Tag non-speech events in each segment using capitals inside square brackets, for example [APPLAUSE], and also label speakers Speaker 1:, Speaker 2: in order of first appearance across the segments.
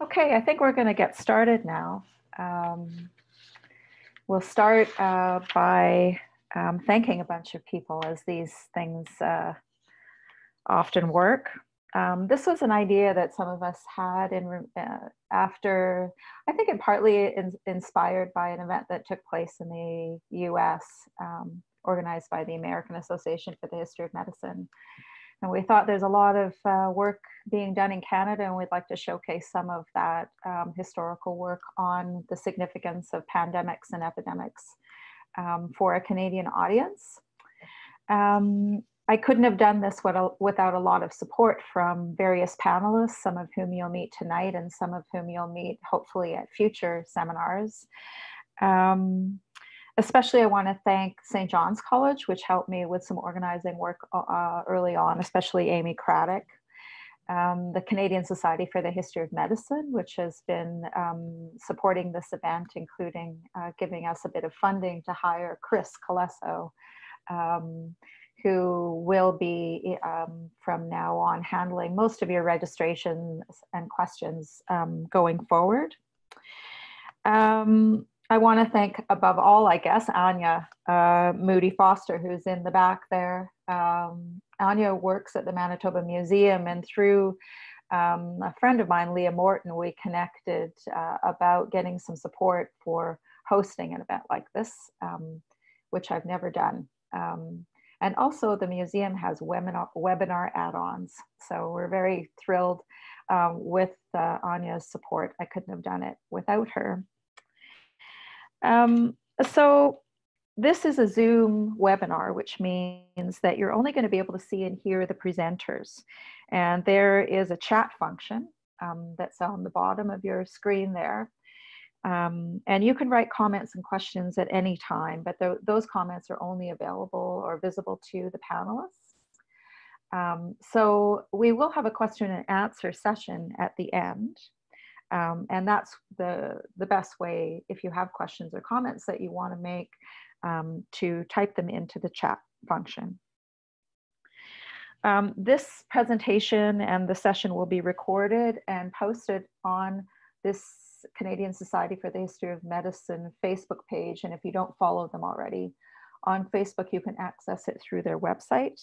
Speaker 1: Okay, I think we're going to get started now. Um, we'll start uh, by um, thanking a bunch of people as these things uh, often work. Um, this was an idea that some of us had in uh, after, I think it partly in, inspired by an event that took place in the US, um, organized by the American Association for the History of Medicine. And we thought there's a lot of uh, work being done in Canada, and we'd like to showcase some of that um, historical work on the significance of pandemics and epidemics um, for a Canadian audience. Um, I couldn't have done this without a lot of support from various panelists, some of whom you'll meet tonight and some of whom you'll meet hopefully at future seminars. Um, especially I want to thank St. John's College, which helped me with some organizing work uh, early on, especially Amy Craddock. Um, the Canadian Society for the History of Medicine, which has been um, supporting this event, including uh, giving us a bit of funding to hire Chris Colesso, um, who will be um, from now on handling most of your registrations and questions um, going forward. Um, I want to thank above all, I guess, Anya uh, Moody Foster, who's in the back there. Um, Anya works at the Manitoba Museum, and through um, a friend of mine, Leah Morton, we connected uh, about getting some support for hosting an event like this, um, which I've never done. Um, and also, the museum has webinar, webinar add-ons, so we're very thrilled um, with uh, Anya's support. I couldn't have done it without her. Um, so this is a Zoom webinar, which means that you're only going to be able to see and hear the presenters. And there is a chat function um, that's on the bottom of your screen there. Um, and you can write comments and questions at any time, but th those comments are only available or visible to the panelists. Um, so we will have a question and answer session at the end. Um, and that's the, the best way if you have questions or comments that you want to make um, to type them into the chat function. Um, this presentation and the session will be recorded and posted on this Canadian Society for the History of Medicine Facebook page. And if you don't follow them already on Facebook, you can access it through their website.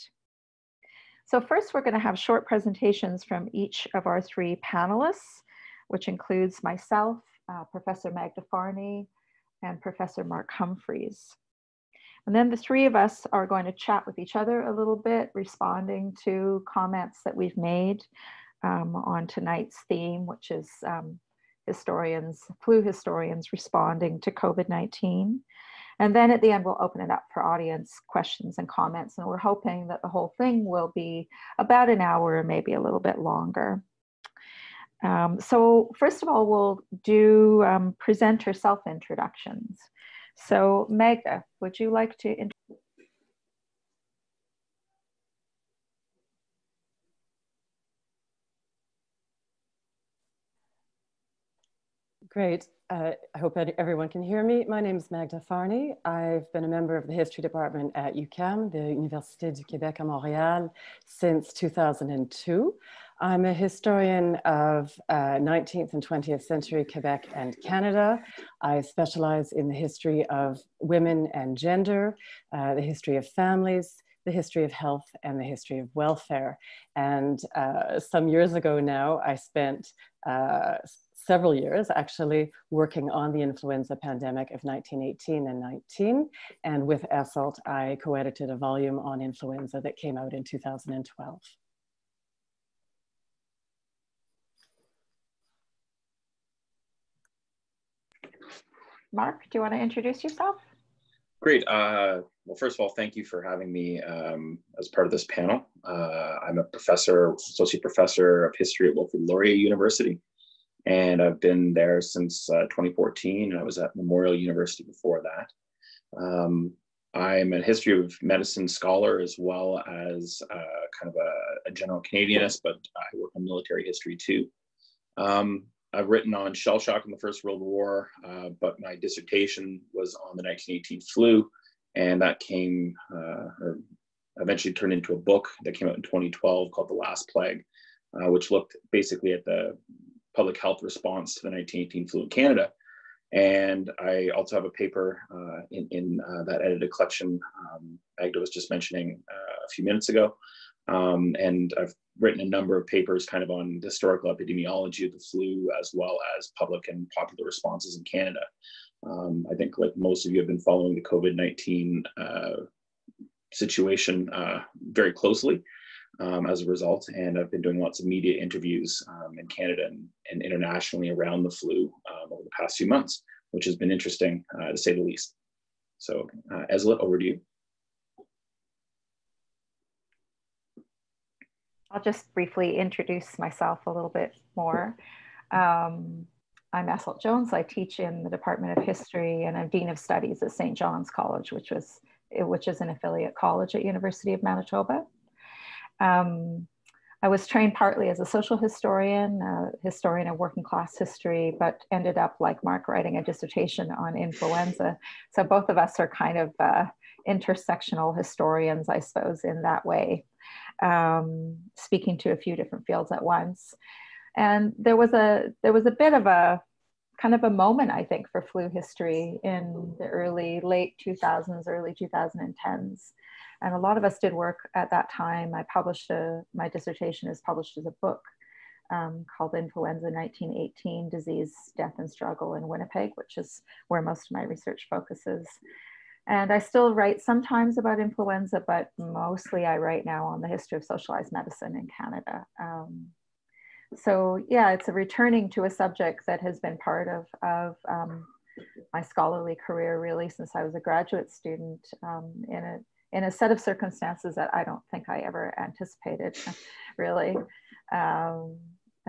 Speaker 1: So first, we're going to have short presentations from each of our three panelists which includes myself, uh, Professor Magda Fahrni, and Professor Mark Humphries. And then the three of us are going to chat with each other a little bit, responding to comments that we've made um, on tonight's theme, which is um, historians, flu historians responding to COVID-19. And then at the end, we'll open it up for audience questions and comments. And we're hoping that the whole thing will be about an hour or maybe a little bit longer. Um, so first of all, we'll do um, presenter self-introductions. So Magda, would you like to?
Speaker 2: Introduce Great. Uh, I hope everyone can hear me. My name is Magda Fahrni. I've been a member of the history department at UQAM, the Université du Québec à Montréal, since 2002. I'm a historian of uh, 19th and 20th century Quebec and Canada. I specialize in the history of women and gender, uh, the history of families, the history of health, and the history of welfare. And uh, some years ago now, I spent uh, several years actually working on the influenza pandemic of 1918 and 19. And with Esyllt, I co-edited a volume on influenza that came out in 2012.
Speaker 1: Mark, do you want to introduce yourself?
Speaker 3: Great. Uh, well, first of all, thank you for having me um, as part of this panel. Uh, I'm a professor, associate professor of history at Wilfrid Laurier University, and I've been there since uh, 2014. And I was at Memorial University before that. Um, I'm a history of medicine scholar as well as uh, kind of a, a, general Canadianist, but I work on military history too. Um, I've written on shell shock in the First World War, uh, but my dissertation was on the 1918 flu, and that came uh, or eventually turned into a book that came out in 2012 called The Last Plague, uh, which looked basically at the public health response to the 1918 flu in Canada. And I also have a paper uh, in, in uh, that edited collection um, Magda was just mentioning uh, a few minutes ago. Um, and I've written a number of papers kind of on the historical epidemiology of the flu, as well as public and popular responses in Canada. Um, I think like most of you have been following the COVID-19 uh, situation uh, very closely um, as a result. And I've been doing lots of media interviews um, in Canada and, and, internationally around the flu um, over the past few months, which has been interesting uh, to say the least. So uh, Esyllt, over to you.
Speaker 1: I'll just briefly introduce myself a little bit more. Um, I'm Esyllt Jones. I teach in the Department of History and I'm Dean of Studies at St. John's College, which was which is an affiliate college at University of Manitoba. Um, I was trained partly as a social historian, a historian of working class history, but ended up, like Mark, writing a dissertation on influenza. So both of us are kind of uh, intersectional historians, I suppose, in that way, um, speaking to a few different fields at once. And there was a there was a bit of a kind of a moment, I think, for flu history in the early, late 2000s, early 2010s. And a lot of us did work at that time. I published a, my dissertation is published as a book um, called Influenza 1918 Disease, Death, and Struggle in Winnipeg, which is where most of my research focuses. And I still write sometimes about influenza, but mostly I write now on the history of socialized medicine in Canada. Um, so yeah, it's a returning to a subject that has been part of, of um, my scholarly career really since I was a graduate student um, in a in a set of circumstances that I don't think I ever anticipated, [LAUGHS] really. Um,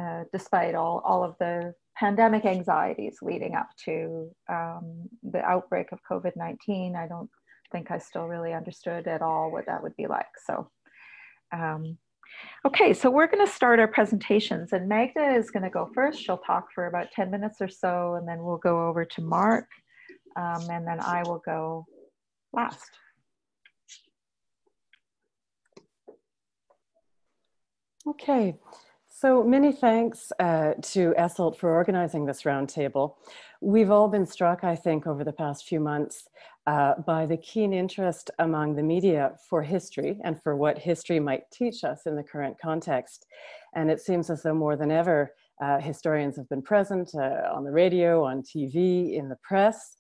Speaker 1: uh, despite all, all of the pandemic anxieties leading up to um, the outbreak of COVID 19, I don't think I still really understood at all what that would be like. So, um, okay, so we're going to start our presentations, and Magda is going to go first. She'll talk for about 10 minutes or so, and then we'll go over to Mark, um, and then I will go last.
Speaker 2: Okay, so many thanks uh, to Esyllt for organizing this roundtable. We've all been struck, I think, over the past few months uh, by the keen interest among the media for history and for what history might teach us in the current context. And it seems as though more than ever, uh, historians have been present uh, on the radio, on TV, in the press.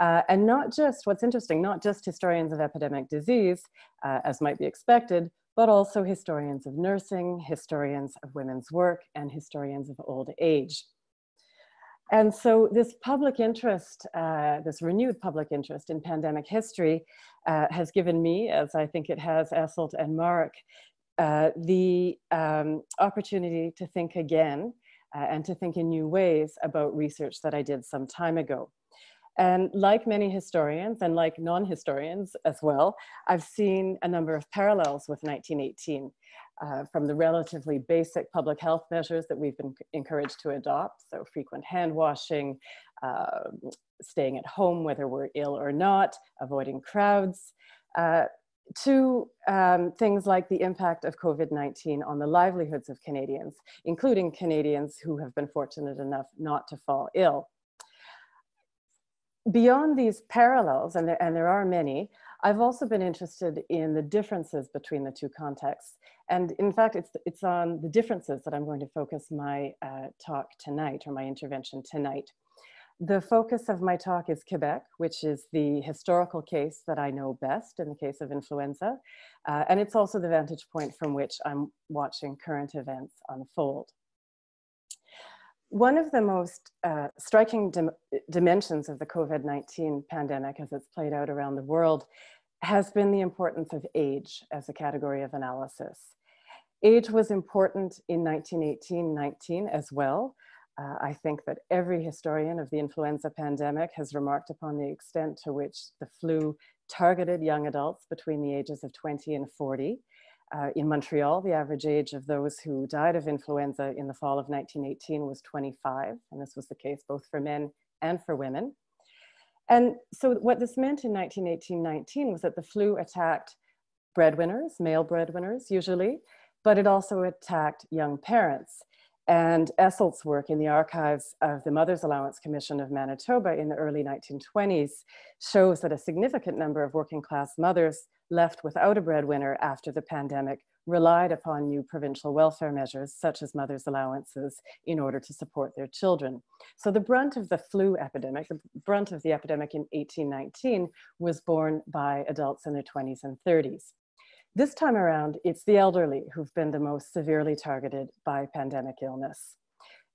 Speaker 2: Uh, and not just, what's interesting, not just historians of epidemic disease, uh, as might be expected, but also historians of nursing, historians of women's work, and historians of old age. And so this public interest, uh, this renewed public interest in pandemic history uh, has given me, as I think it has Esyllt and Mark, uh, the um, opportunity to think again uh, and to think in new ways about research that I did some time ago. And like many historians and like non-historians as well, I've seen a number of parallels with 1918 uh, from the relatively basic public health measures that we've been encouraged to adopt. So frequent hand washing, uh, staying at home whether we're ill or not, avoiding crowds, uh, to um, things like the impact of COVID-19 on the livelihoods of Canadians, including Canadians who have been fortunate enough not to fall ill beyond these parallels, and there, and there are many, I've also been interested in the differences between the two contexts. And in fact, it's, it's on the differences that I'm going to focus my uh, talk tonight, or my intervention tonight. The focus of my talk is Quebec, which is the historical case that I know best in the case of influenza. Uh, and it's also the vantage point from which I'm watching current events unfold. One of the most uh, striking dim dimensions of the COVID-19 pandemic as it's played out around the world has been the importance of age as a category of analysis. Age was important in 1918-19 as well. Uh, I think that every historian of the influenza pandemic has remarked upon the extent to which the flu targeted young adults between the ages of 20 and 40 uh, in Montreal, the average age of those who died of influenza in the fall of 1918 was 25, and this was the case both for men and for women. And so what this meant in 1918-19 was that the flu attacked breadwinners, male breadwinners usually, but it also attacked young parents. And Esyllt's work in the archives of the Mother's Allowance Commission of Manitoba in the early 1920s shows that a significant number of working class mothers left without a breadwinner after the pandemic relied upon new provincial welfare measures, such as mother's allowances, in order to support their children. So the brunt of the flu epidemic, the brunt of the epidemic in 1819 was borne by adults in their 20s and 30s. This time around, it's the elderly who've been the most severely targeted by pandemic illness.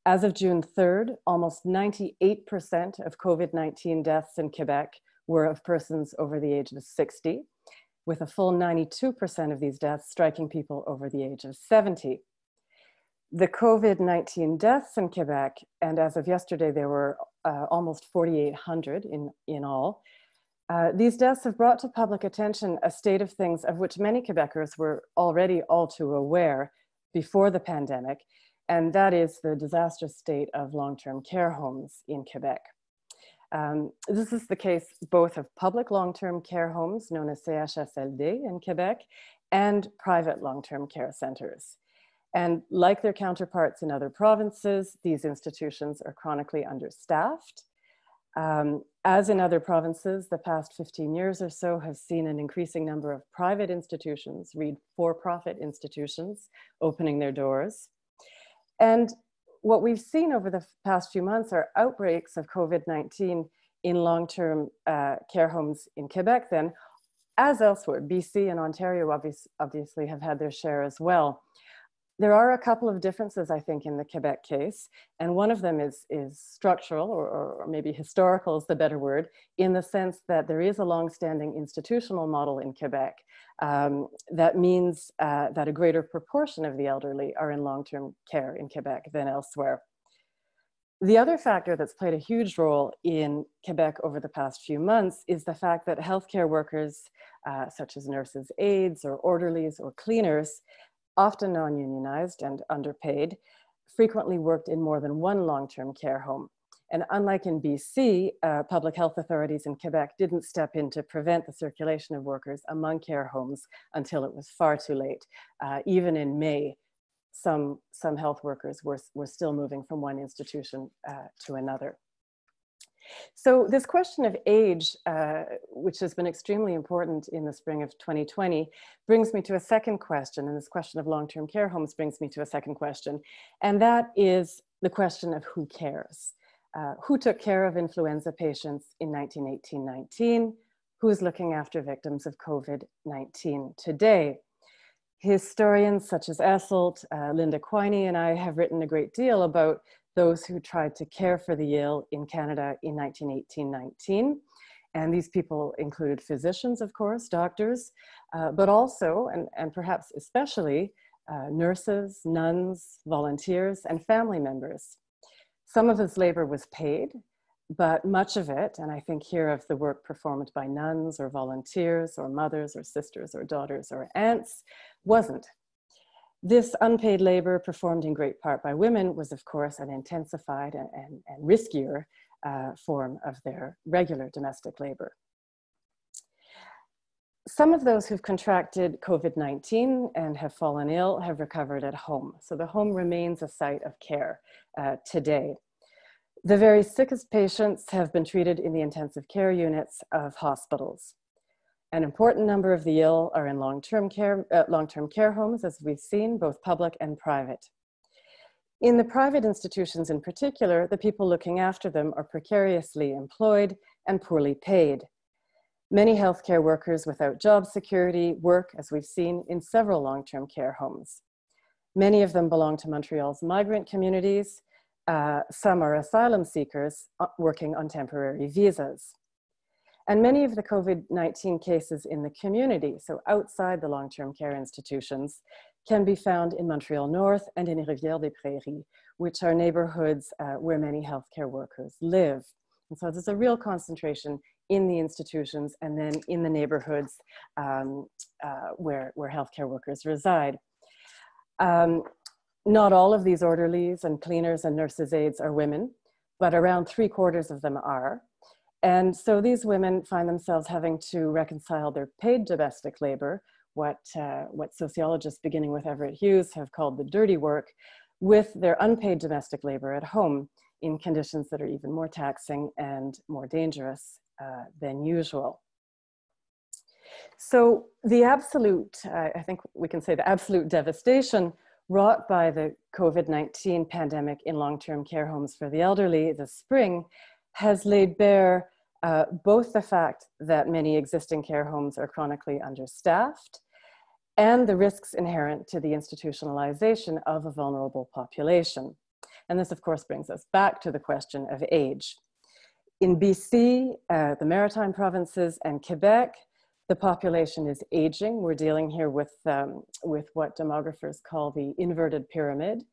Speaker 2: As of June 3rd, almost 98% of COVID 19 deaths in Quebec were of persons over the age of 60, with a full 92% of these deaths striking people over the age of 70. The COVID 19 deaths in Quebec, and as of yesterday, there were uh, almost 4,800 in, in all, uh, these deaths have brought to public attention a state of things of which many Quebecers were already all too aware before the pandemic, and that is the disastrous state of long term care homes in Quebec. Um, this is the case both of public long term care homes, known as CHSLD in Quebec, and private long term care centers. And like their counterparts in other provinces, these institutions are chronically understaffed um, as in other provinces, the past 15 years or so have seen an increasing number of private institutions, read for-profit institutions, opening their doors. And what we've seen over the past few months are outbreaks of COVID-19 in long-term uh, care homes in Quebec then, as elsewhere. BC and Ontario obvious, obviously have had their share as well there are a couple of differences, I think, in the Quebec case, and one of them is, is structural, or, or maybe historical is the better word, in the sense that there is a long-standing institutional model in Quebec um, that means uh, that a greater proportion of the elderly are in long-term care in Quebec than elsewhere. The other factor that's played a huge role in Quebec over the past few months is the fact that healthcare workers, uh, such as nurses, aides, or orderlies, or cleaners, often non-unionized and underpaid, frequently worked in more than one long-term care home. And unlike in BC, uh, public health authorities in Quebec didn't step in to prevent the circulation of workers among care homes until it was far too late. Uh, even in May, some, some health workers were, were still moving from one institution uh, to another. So this question of age, uh, which has been extremely important in the spring of 2020, brings me to a second question, and this question of long-term care homes brings me to a second question, and that is the question of who cares. Uh, who took care of influenza patients in 1918-19? Who's looking after victims of COVID-19 today? Historians such as Esyllt, uh, Linda Quiney, and I have written a great deal about those who tried to care for the ill in Canada in 1918-19. And these people included physicians, of course, doctors, uh, but also, and, and perhaps especially, uh, nurses, nuns, volunteers, and family members. Some of this labor was paid, but much of it, and I think here of the work performed by nuns or volunteers or mothers or sisters or daughters or aunts, wasn't. This unpaid labor performed in great part by women was of course an intensified and, and, and riskier uh, form of their regular domestic labor. Some of those who've contracted COVID-19 and have fallen ill have recovered at home. So the home remains a site of care uh, today. The very sickest patients have been treated in the intensive care units of hospitals. An important number of the ill are in long-term care, uh, long-term care homes, as we've seen, both public and private. In the private institutions in particular, the people looking after them are precariously employed and poorly paid. Many healthcare workers without job security work, as we've seen, in several long-term care homes. Many of them belong to Montreal's migrant communities. Uh, some are asylum seekers uh, working on temporary visas. And many of the COVID-19 cases in the community, so outside the long-term care institutions, can be found in Montreal North and in Rivière-des-Prairies, which are neighborhoods uh, where many healthcare workers live. And so there's a real concentration in the institutions and then in the neighborhoods um, uh, where, where healthcare workers reside. Um, not all of these orderlies and cleaners and nurses' aides are women, but around three quarters of them are. And so these women find themselves having to reconcile their paid domestic labor, what, uh, what sociologists beginning with Everett Hughes have called the dirty work, with their unpaid domestic labor at home in conditions that are even more taxing and more dangerous uh, than usual. So the absolute, uh, I think we can say the absolute devastation wrought by the COVID-19 pandemic in long-term care homes for the elderly this spring has laid bare uh, both the fact that many existing care homes are chronically understaffed and the risks inherent to the institutionalization of a vulnerable population. And this, of course, brings us back to the question of age. In BC, uh, the Maritime provinces, and Quebec, the population is aging. We're dealing here with, um, with what demographers call the inverted pyramid.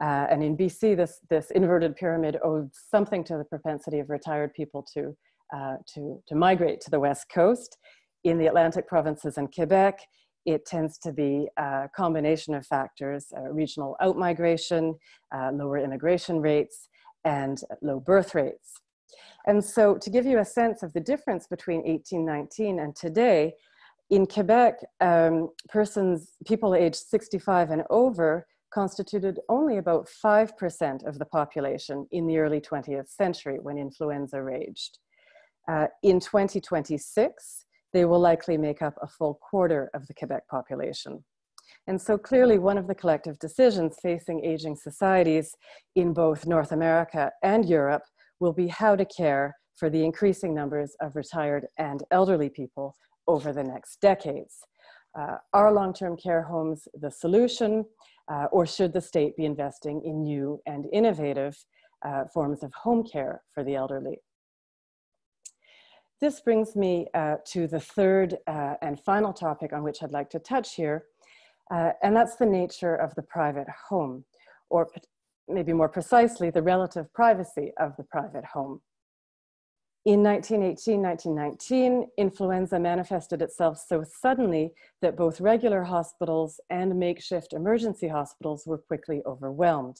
Speaker 2: Uh, and in BC, this, this inverted pyramid owed something to the propensity of retired people to, uh, to, to migrate to the West Coast. In the Atlantic provinces and Quebec, it tends to be a combination of factors, uh, regional outmigration, uh, lower immigration rates, and low birth rates. And so to give you a sense of the difference between 1819 and today, in Quebec, um, persons, people aged 65 and over constituted only about 5% of the population in the early 20th century when influenza raged. Uh, in 2026, they will likely make up a full quarter of the Quebec population. And so clearly one of the collective decisions facing aging societies in both North America and Europe will be how to care for the increasing numbers of retired and elderly people over the next decades. Uh, are long-term care homes the solution uh, or should the state be investing in new and innovative uh, forms of home care for the elderly? This brings me uh, to the third uh, and final topic on which I'd like to touch here, uh, and that's the nature of the private home, or maybe more precisely, the relative privacy of the private home. In 1918, 1919, influenza manifested itself so suddenly that both regular hospitals and makeshift emergency hospitals were quickly overwhelmed.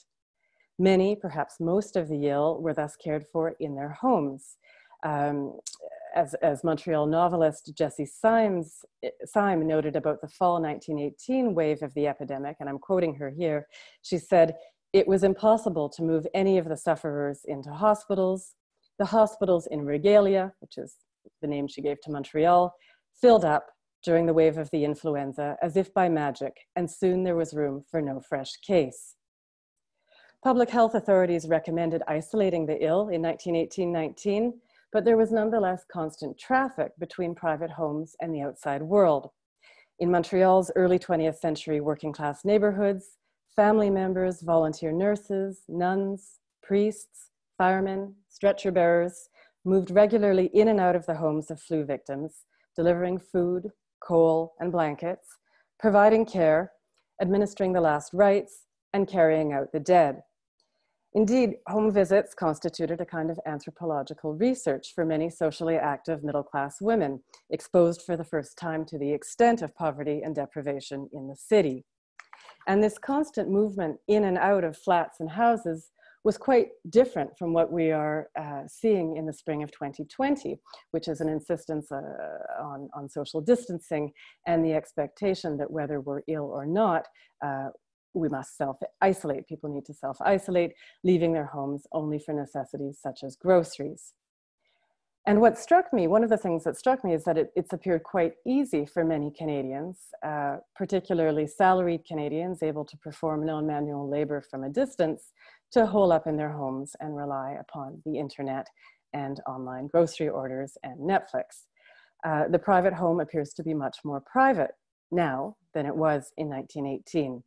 Speaker 2: Many, perhaps most of the ill, were thus cared for in their homes. Um, as, as Montreal novelist Jessie Symes, Sime noted about the fall 1918 wave of the epidemic, and I'm quoting her here, she said, it was impossible to move any of the sufferers into hospitals. The hospitals in Regalia, which is the name she gave to Montreal, filled up during the wave of the influenza as if by magic, and soon there was room for no fresh case. Public health authorities recommended isolating the ill in 1918-19, but there was nonetheless constant traffic between private homes and the outside world. In Montreal's early 20th century working class neighborhoods, family members, volunteer nurses, nuns, priests, firemen, stretcher bearers moved regularly in and out of the homes of flu victims, delivering food, coal, and blankets, providing care, administering the last rites, and carrying out the dead. Indeed, home visits constituted a kind of anthropological research for many socially active middle class women, exposed for the first time to the extent of poverty and deprivation in the city. And this constant movement in and out of flats and houses was quite different from what we are uh, seeing in the spring of 2020, which is an insistence uh, on, on social distancing and the expectation that whether we're ill or not, uh, we must self-isolate. People need to self-isolate, leaving their homes only for necessities such as groceries. And what struck me, one of the things that struck me is that it, it's appeared quite easy for many Canadians, uh, particularly salaried Canadians able to perform non-manual labor from a distance, to hole up in their homes and rely upon the internet and online grocery orders and Netflix. Uh, the private home appears to be much more private now than it was in 1918,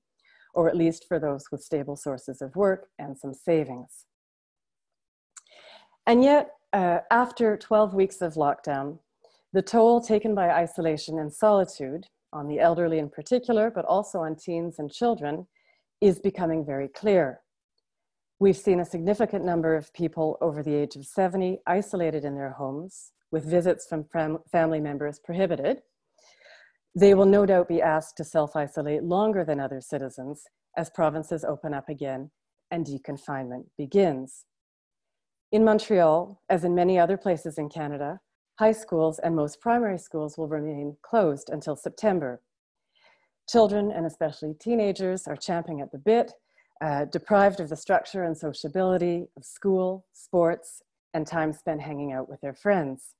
Speaker 2: or at least for those with stable sources of work and some savings. And yet, uh, after 12 weeks of lockdown, the toll taken by isolation and solitude on the elderly in particular, but also on teens and children, is becoming very clear. We've seen a significant number of people over the age of 70 isolated in their homes with visits from fam family members prohibited. They will no doubt be asked to self-isolate longer than other citizens as provinces open up again and deconfinement begins. In Montreal, as in many other places in Canada, high schools and most primary schools will remain closed until September. Children, and especially teenagers, are champing at the bit uh, deprived of the structure and sociability of school, sports, and time spent hanging out with their friends.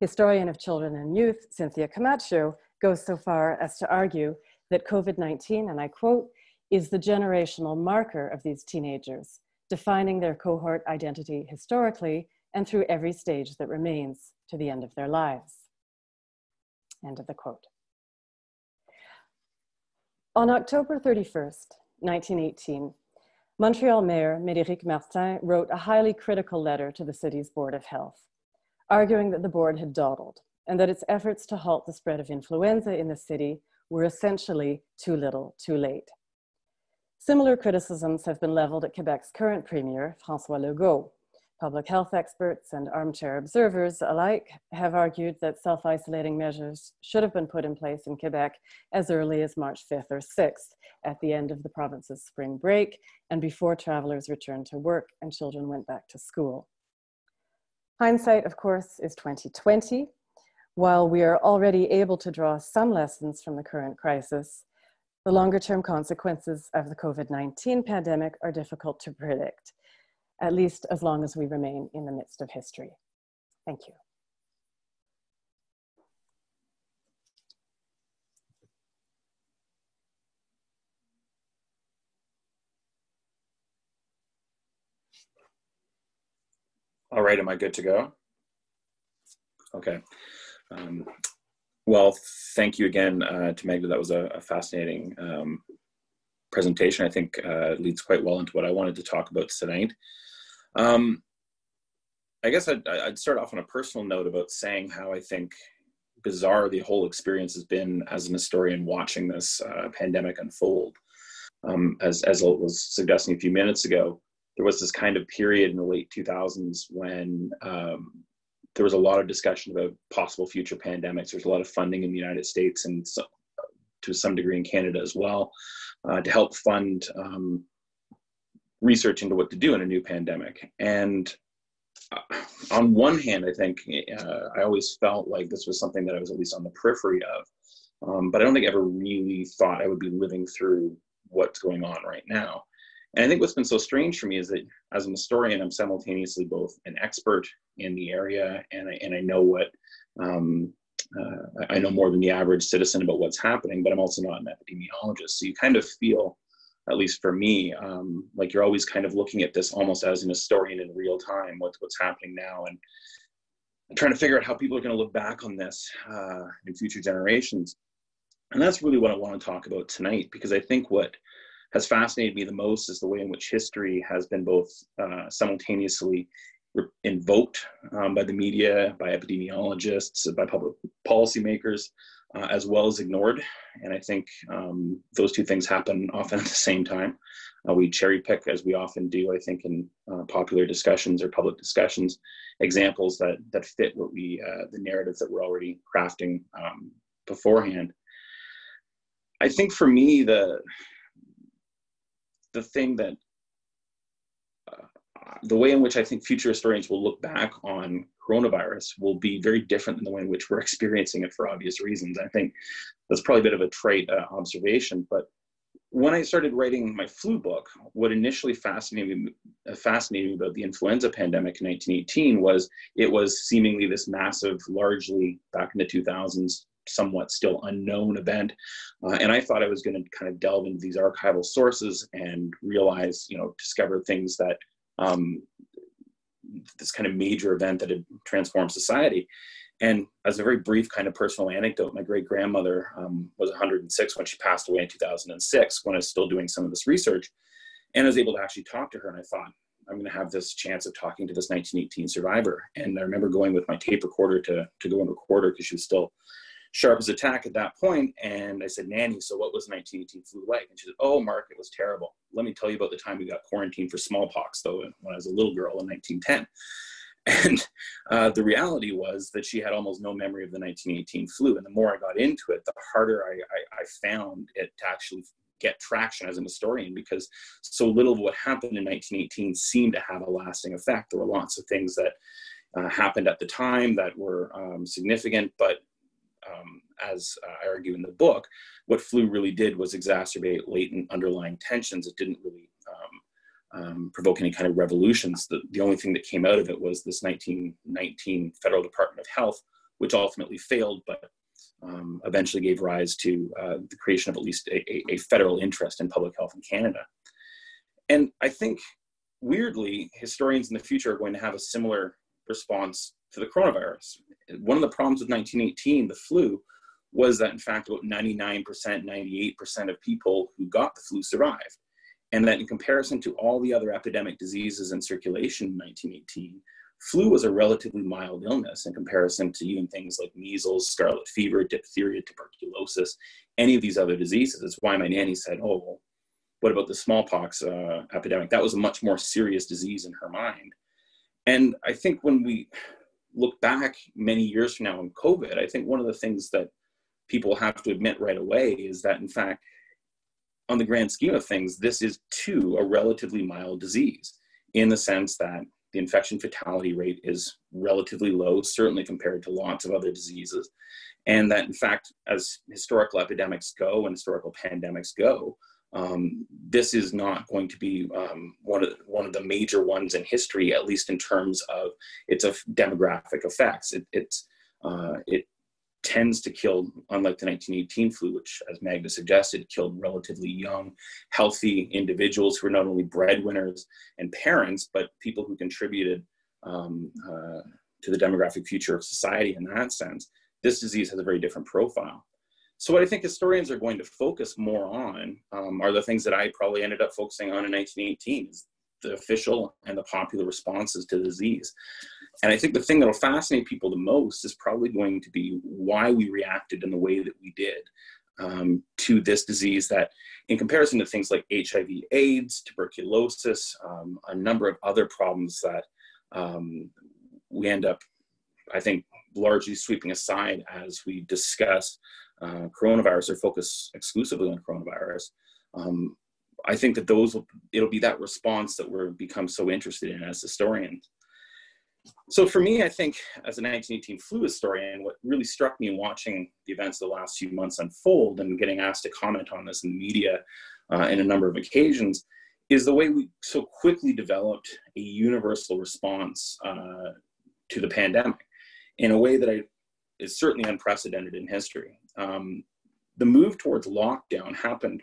Speaker 2: Historian of children and youth, Cynthia Comacchio, goes so far as to argue that COVID 19, and I quote, is the generational marker of these teenagers, defining their cohort identity historically and through every stage that remains to the end of their lives. End of the quote. On October 31st, 1918, Montreal Mayor Médéric Martin wrote a highly critical letter to the city's Board of Health, arguing that the board had dawdled and that its efforts to halt the spread of influenza in the city were essentially too little, too late. Similar criticisms have been leveled at Quebec's current premier, Francois Legault. Public health experts and armchair observers alike have argued that self isolating measures should have been put in place in Quebec as early as March 5th or 6th, at the end of the province's spring break and before travelers returned to work and children went back to school. Hindsight, of course, is 2020. While we are already able to draw some lessons from the current crisis, the longer term consequences of the COVID 19 pandemic are difficult to predict, at least as long as we remain in the midst of history. Thank you.
Speaker 3: All right, am I good to go? Okay. Um, well, thank you again uh, to Magda. That was a, a fascinating um, presentation. I think uh, leads quite well into what I wanted to talk about tonight. Um, I guess I'd, I'd, start off on a personal note about saying how I think bizarre the whole experience has been as an historian watching this uh, pandemic unfold. Um, as, as was suggesting a few minutes ago, there was this kind of period in the late 2000s when um, there was a lot of discussion about possible future pandemics. There's a lot of funding in the United States and so, to some degree in Canada as well uh, to help fund um, research into what to do in a new pandemic. And uh, on one hand, I think uh, I always felt like this was something that I was at least on the periphery of, um, but I don't think I ever really thought I would be living through what's going on right now. And I think what's been so strange for me is that as an historian, I'm simultaneously both an expert in the area and I, and I know what, um, uh, I know more than the average citizen about what's happening, but I'm also not an epidemiologist. So you kind of feel, at least for me, um, like you're always kind of looking at this almost as an historian in real time, what's, what's happening now. And trying to figure out how people are going to look back on this uh, in future generations. And that's really what I want to talk about tonight, because I think what has fascinated me the most is the way in which history has been both uh, simultaneously invoked um, by the media, by epidemiologists, by public policymakers, uh, as well as ignored. And I think um, those two things happen often [LAUGHS] at the same time. Uh, we cherry pick, as we often do, I think, in uh, popular discussions or public discussions, examples that that fit what we uh, the narrative that we're already crafting um, beforehand. I think for me, the the thing that uh, the way in which I think future historians will look back on coronavirus will be very different than the way in which we're experiencing it for obvious reasons. I think that's probably a bit of a trait uh, observation, but when I started writing my flu book, what initially fascinated me, uh, fascinated me about the influenza pandemic in 1918 was it was seemingly this massive, largely back in the 2000s, somewhat still unknown event. Uh, and I thought I was going to kind of delve into these archival sources and realize, you know, discover things that um, this kind of major event that had transformed society. And as a very brief kind of personal anecdote, my great grandmother um, was 106 when she passed away in 2006 when I was still doing some of this research. And I was able to actually talk to her. And I thought, I'm going to have this chance of talking to this 1918 survivor. And I remember going with my tape recorder to, to go and record her because she was still sharp as a tack at that point. And I said, Nanny, so what was 1918 flu like? And she said, Oh, Mark, it was terrible. Let me tell you about the time we got quarantined for smallpox, though, when I was a little girl in 1910. [LAUGHS] And uh, the reality was that she had almost no memory of the 1918 flu. And the more I got into it, the harder I, I, I found it to actually get traction as an historian because so little of what happened in 1918 seemed to have a lasting effect. There were lots of things that uh, happened at the time that were um, significant, but um, as uh, I argue in the book, what flu really did was exacerbate latent underlying tensions. It didn't really um, provoke any kind of revolutions. The, the only thing that came out of it was this 1919 Federal Department of Health, which ultimately failed, but um, eventually gave rise to uh, the creation of at least a, a, federal interest in public health in Canada. And I think, weirdly, historians in the future are going to have a similar response to the coronavirus. One of the problems with 1918, the flu, was that in fact about 99%, 98% of people who got the flu survived. And that in comparison to all the other epidemic diseases in circulation in 1918, flu was a relatively mild illness in comparison to even things like measles, scarlet fever, diphtheria, tuberculosis, any of these other diseases. It's why my nanny said, oh, well, what about the smallpox uh, epidemic? That was a much more serious disease in her mind. And I think when we look back many years from now on COVID, I think one of the things that people have to admit right away is that, in fact, on the grand scheme of things, this is too a relatively mild disease in the sense that the infection fatality rate is relatively low, certainly compared to lots of other diseases. And that, in fact, as historical epidemics go and historical pandemics go, um, this is not going to be um, one, of, one of the major ones in history, at least in terms of its demographic effects. It, it's, uh, it tends to kill, unlike the 1918 flu, which, as Magda suggested, killed relatively young, healthy individuals who were not only breadwinners and parents, but people who contributed um, uh, to the demographic future of society in that sense. This disease has a very different profile. So, what I think historians are going to focus more on um, are the things that I probably ended up focusing on in 1918 the official and the popular responses to the disease. And I think the thing that'll fascinate people the most is probably going to be why we reacted in the way that we did um, to this disease that, in comparison to things like HIV, AIDS, tuberculosis, um, a number of other problems that um, we end up, I think, largely sweeping aside as we discuss uh, coronavirus or focus exclusively on coronavirus. Um, I think that those will, it'll be that response that we're become so interested in as historians. So for me, I think as a 1918 flu historian, what really struck me in watching the events of the last few months unfold and getting asked to comment on this in the media uh, in a number of occasions is the way we so quickly developed a universal response uh, to the pandemic in a way that I, is certainly unprecedented in history. Um, the move towards lockdown happened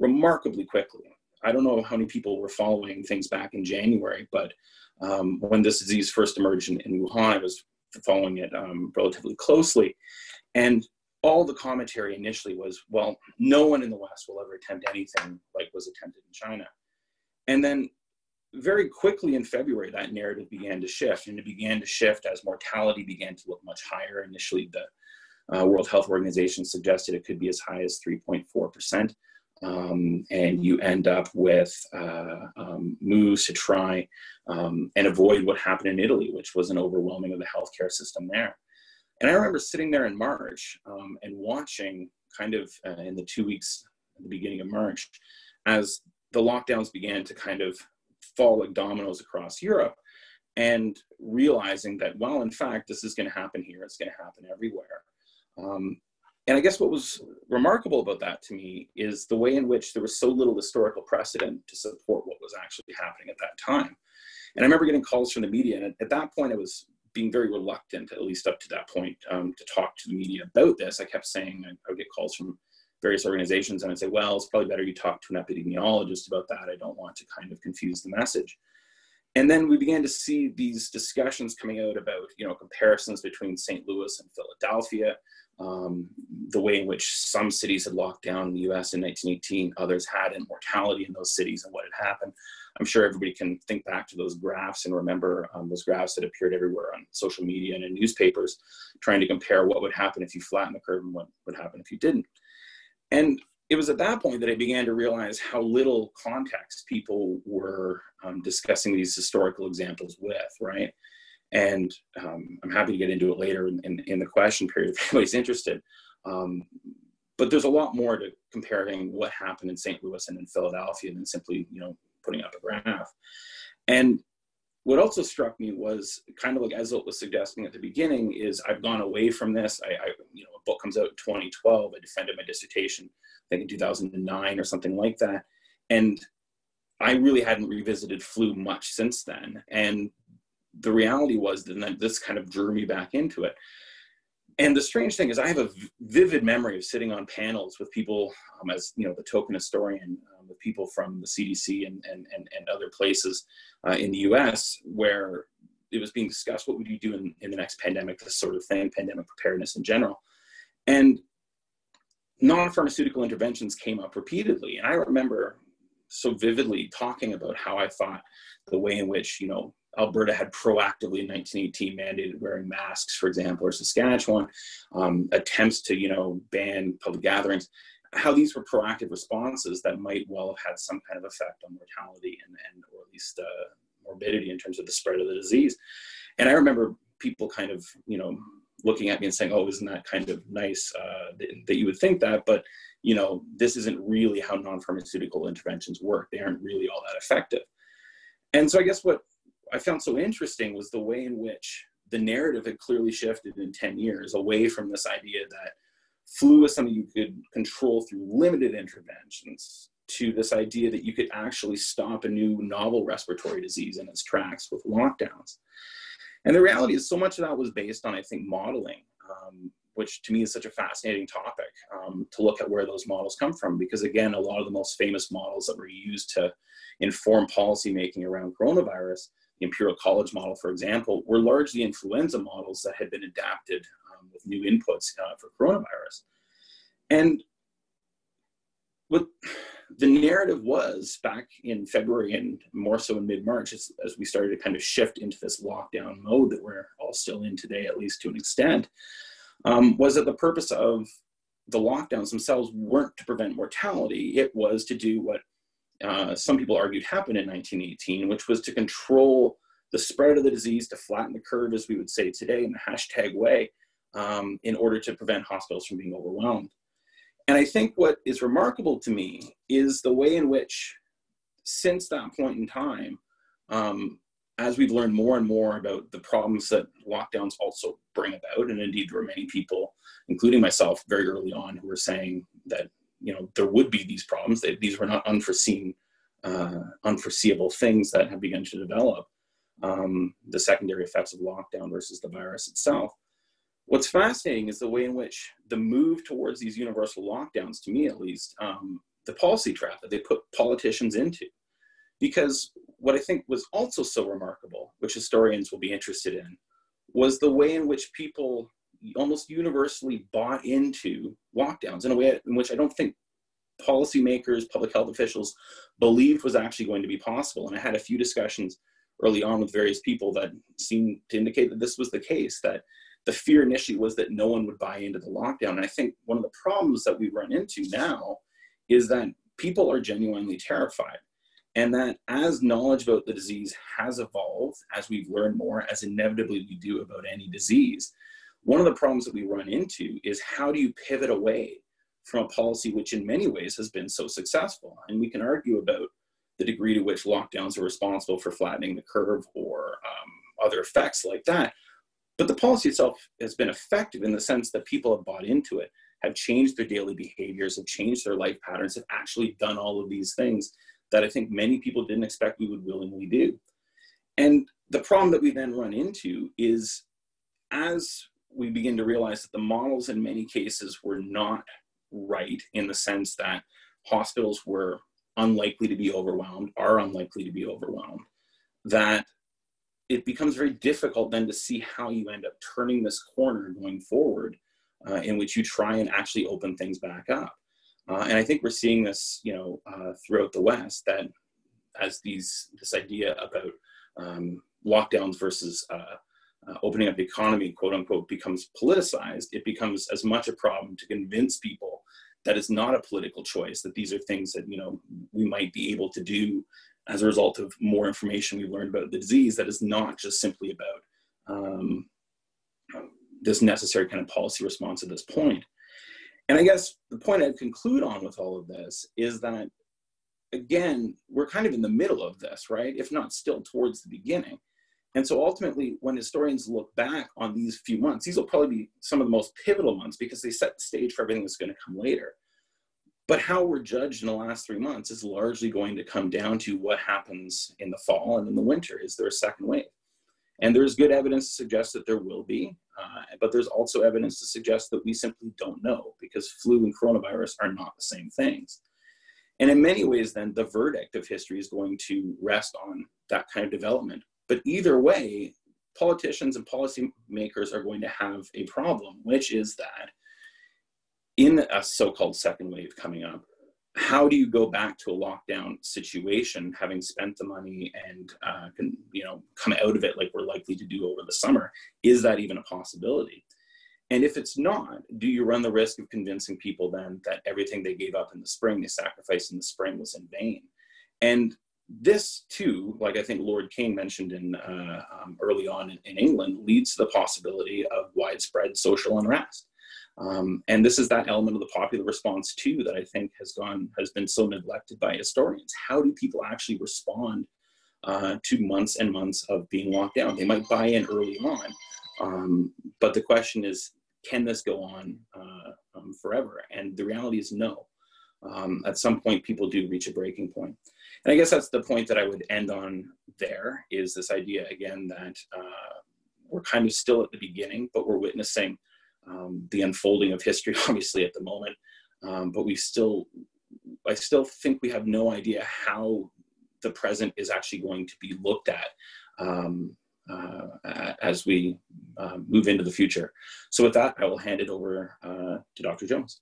Speaker 3: remarkably quickly. I don't know how many people were following things back in January, but um, when this disease first emerged in, in Wuhan, I was following it um, relatively closely. And all the commentary initially was, well, no one in the West will ever attempt anything like was attempted in China. And then very quickly in February, that narrative began to shift, and it began to shift as mortality began to look much higher. Initially, the uh, World Health Organization suggested it could be as high as 3.4 percent um, and you end up with uh, um, moves to try um, and avoid what happened in Italy, which was an overwhelming of the healthcare system there. And I remember sitting there in March um, and watching, kind of uh, in the two weeks at the beginning of March, as the lockdowns began to kind of fall like dominoes across Europe, and realizing that, well, in fact, this is going to happen here, it's going to happen everywhere. Um, and I guess what was remarkable about that to me is the way in which there was so little historical precedent to support what was actually happening at that time. And I remember getting calls from the media, and at that point, I was being very reluctant, at least up to that point, um, to talk to the media about this. I kept saying I would get calls from various organizations, and I'd say, "Well, it's probably better you talk to an epidemiologist about that. I don't want to kind of confuse the message." And then we began to see these discussions coming out about, you know, comparisons between St. Louis and Philadelphia, um, the way in which some cities had locked down in the US in 1918, others had, and mortality in those cities and what had happened. I'm sure everybody can think back to those graphs and remember um, those graphs that appeared everywhere on social media and in newspapers, trying to compare what would happen if you flatten the curve and what would happen if you didn't. And it was at that point that I began to realize how little context people were um, discussing these historical examples with, right? And um, I'm happy to get into it later in, in, in, the question period if [LAUGHS] anybody's interested. Um, but there's a lot more to comparing what happened in St. Louis and in Philadelphia than simply, you know, putting up a graph. And what also struck me was kind of like Esyllt was suggesting at the beginning is I've gone away from this. I, I, you know, a book comes out in 2012. I defended my dissertation, I think in 2009 or something like that. And I really hadn't revisited flu much since then. And the reality was that this kind of drew me back into it. And the strange thing is, I have a vivid memory of sitting on panels with people, um, as you know, the token historian, um, with people from the CDC and and and, and other places uh, in the U.S. where it was being discussed. What would you do in, in the next pandemic? This sort of thing, pandemic preparedness in general, and non-pharmaceutical interventions came up repeatedly. And I remember so vividly talking about how I thought the way in which you know Alberta had proactively in 1918 mandated wearing masks, for example, or Saskatchewan, um, attempts to, you know, ban public gatherings, how these were proactive responses that might well have had some kind of effect on mortality and, and or at least uh, morbidity in terms of the spread of the disease. And I remember people kind of, you know, looking at me and saying, "Oh, isn't that kind of nice uh, that, that you would think that?" But you know, this isn't really how non-pharmaceutical interventions work. They aren't really all that effective. And so, I guess what I found so interesting was the way in which the narrative had clearly shifted in 10 years away from this idea that flu is something you could control through limited interventions to this idea that you could actually stop a new novel respiratory disease in its tracks with lockdowns. And the reality is, so much of that was based on, I think, modeling, um, which to me is such a fascinating topic um, to look at where those models come from. Because again, a lot of the most famous models that were used to inform policymaking around coronavirus the Imperial College model, for example, were largely influenza models that had been adapted with new inputs uh, for coronavirus. And what the narrative was back in February and more so in mid March, as, as we started to kind of shift into this lockdown mode that we're all still in today, at least to an extent, um, was that the purpose of the lockdowns themselves weren't to prevent mortality, it was to do what uh, some people argued happened in 1918, which was to control the spread of the disease, to flatten the curve, as we would say today in the hashtag way, um, in order to prevent hospitals from being overwhelmed. And I think what is remarkable to me is the way in which, since that point in time, um, as we've learned more and more about the problems that lockdowns also bring about, and indeed there were many people, including myself, very early on, who were saying that you know there would be these problems. They, these were not unforeseen, uh, unforeseeable things that have begun to develop. Um, the secondary effects of lockdown versus the virus itself. What's fascinating is the way in which the move towards these universal lockdowns, to me at least, um, the policy trap that they put politicians into. Because what I think was also so remarkable, which historians will be interested in, was the way in which people almost universally bought into lockdowns in a way in which I don't think policymakers, public health officials believed was actually going to be possible. And I had a few discussions early on with various people that seemed to indicate that this was the case, that the fear initially was that no one would buy into the lockdown. And I think one of the problems that we run into now is that people are genuinely terrified. And that as knowledge about the disease has evolved, as we've learned more, as inevitably we do about any disease, one of the problems that we run into is how do you pivot away from a policy which in many ways has been so successful? And we can argue about the degree to which lockdowns are responsible for flattening the curve or um, other effects like that. But the policy itself has been effective in the sense that people have bought into it, have changed their daily behaviors, have changed their life patterns, have actually done all of these things that I think many people didn't expect we would willingly do. And the problem that we then run into is as we begin to realize that the models in many cases were not right in the sense that hospitals were unlikely to be overwhelmed, are unlikely to be overwhelmed, that it becomes very difficult then to see how you end up turning this corner going forward uh, in which you try and actually open things back up. Uh, and I think we're seeing this, you know, uh, throughout the West that as these this idea about um, lockdowns versus uh, uh, opening up the economy, quote unquote, becomes politicized, it becomes as much a problem to convince people that it's not a political choice, that these are things that, you know, we might be able to do as a result of more information we've learned about the disease that is not just simply about um, this necessary kind of policy response at this point. And I guess the point I'd conclude on with all of this is that, again, we're kind of in the middle of this, right? If not still towards the beginning. And so ultimately, when historians look back on these few months, these will probably be some of the most pivotal months because they set the stage for everything that's going to come later. But how we're judged in the last three months is largely going to come down to what happens in the fall and in the winter. Is there a second wave? And there's good evidence to suggest that there will be, uh, but there's also evidence to suggest that we simply don't know because flu and coronavirus are not the same things. And in many ways, then the verdict of history is going to rest on that kind of development. But either way, politicians and policymakers are going to have a problem, which is that in a so-called second wave coming up, how do you go back to a lockdown situation, having spent the money and uh, can you know come out of it like we're likely to do over the summer? Is that even a possibility? And if it's not, do you run the risk of convincing people then that everything they gave up in the spring, they sacrificed in the spring, was in vain? And this too, like I think Lord King mentioned in uh, um, early on in, in, England, leads to the possibility of widespread social unrest. Um, and this is that element of the popular response too that I think has gone has been so neglected by historians. How do people actually respond uh, to months and months of being locked down? They might buy in early on, um, but the question is, can this go on uh, um, forever? And the reality is no. Um, at some point, people do reach a breaking point. And I guess that's the point that I would end on there is this idea again that uh, we're kind of still at the beginning, but we're witnessing um, the unfolding of history, [LAUGHS] obviously, at the moment. Um, but we still, I still think we have no idea how the present is actually going to be looked at um, uh, as we uh, move into the future. So with that, I will hand it over uh, to Dr. Jones.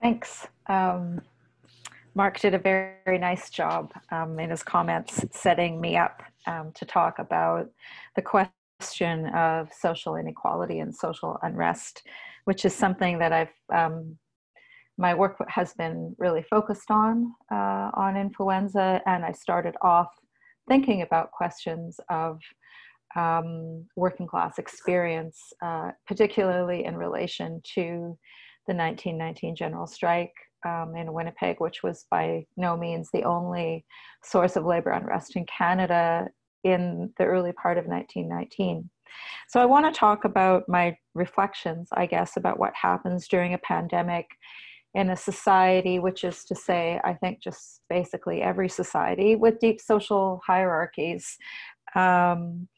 Speaker 1: Thanks. Um, Mark did a very, very nice job um, in his comments setting me up um, to talk about the question of social inequality and social unrest, which is something that I've um, my work has been really focused on uh, on influenza, and I started off thinking about questions of um, working class experience, uh, particularly in relation to the 1919 general strike um, in Winnipeg, which was by no means the only source of labor unrest in Canada in the early part of 1919. So I want to talk about my reflections, I guess, about what happens during a pandemic in a society, which is to say, I think just basically every society with deep social hierarchies. Um,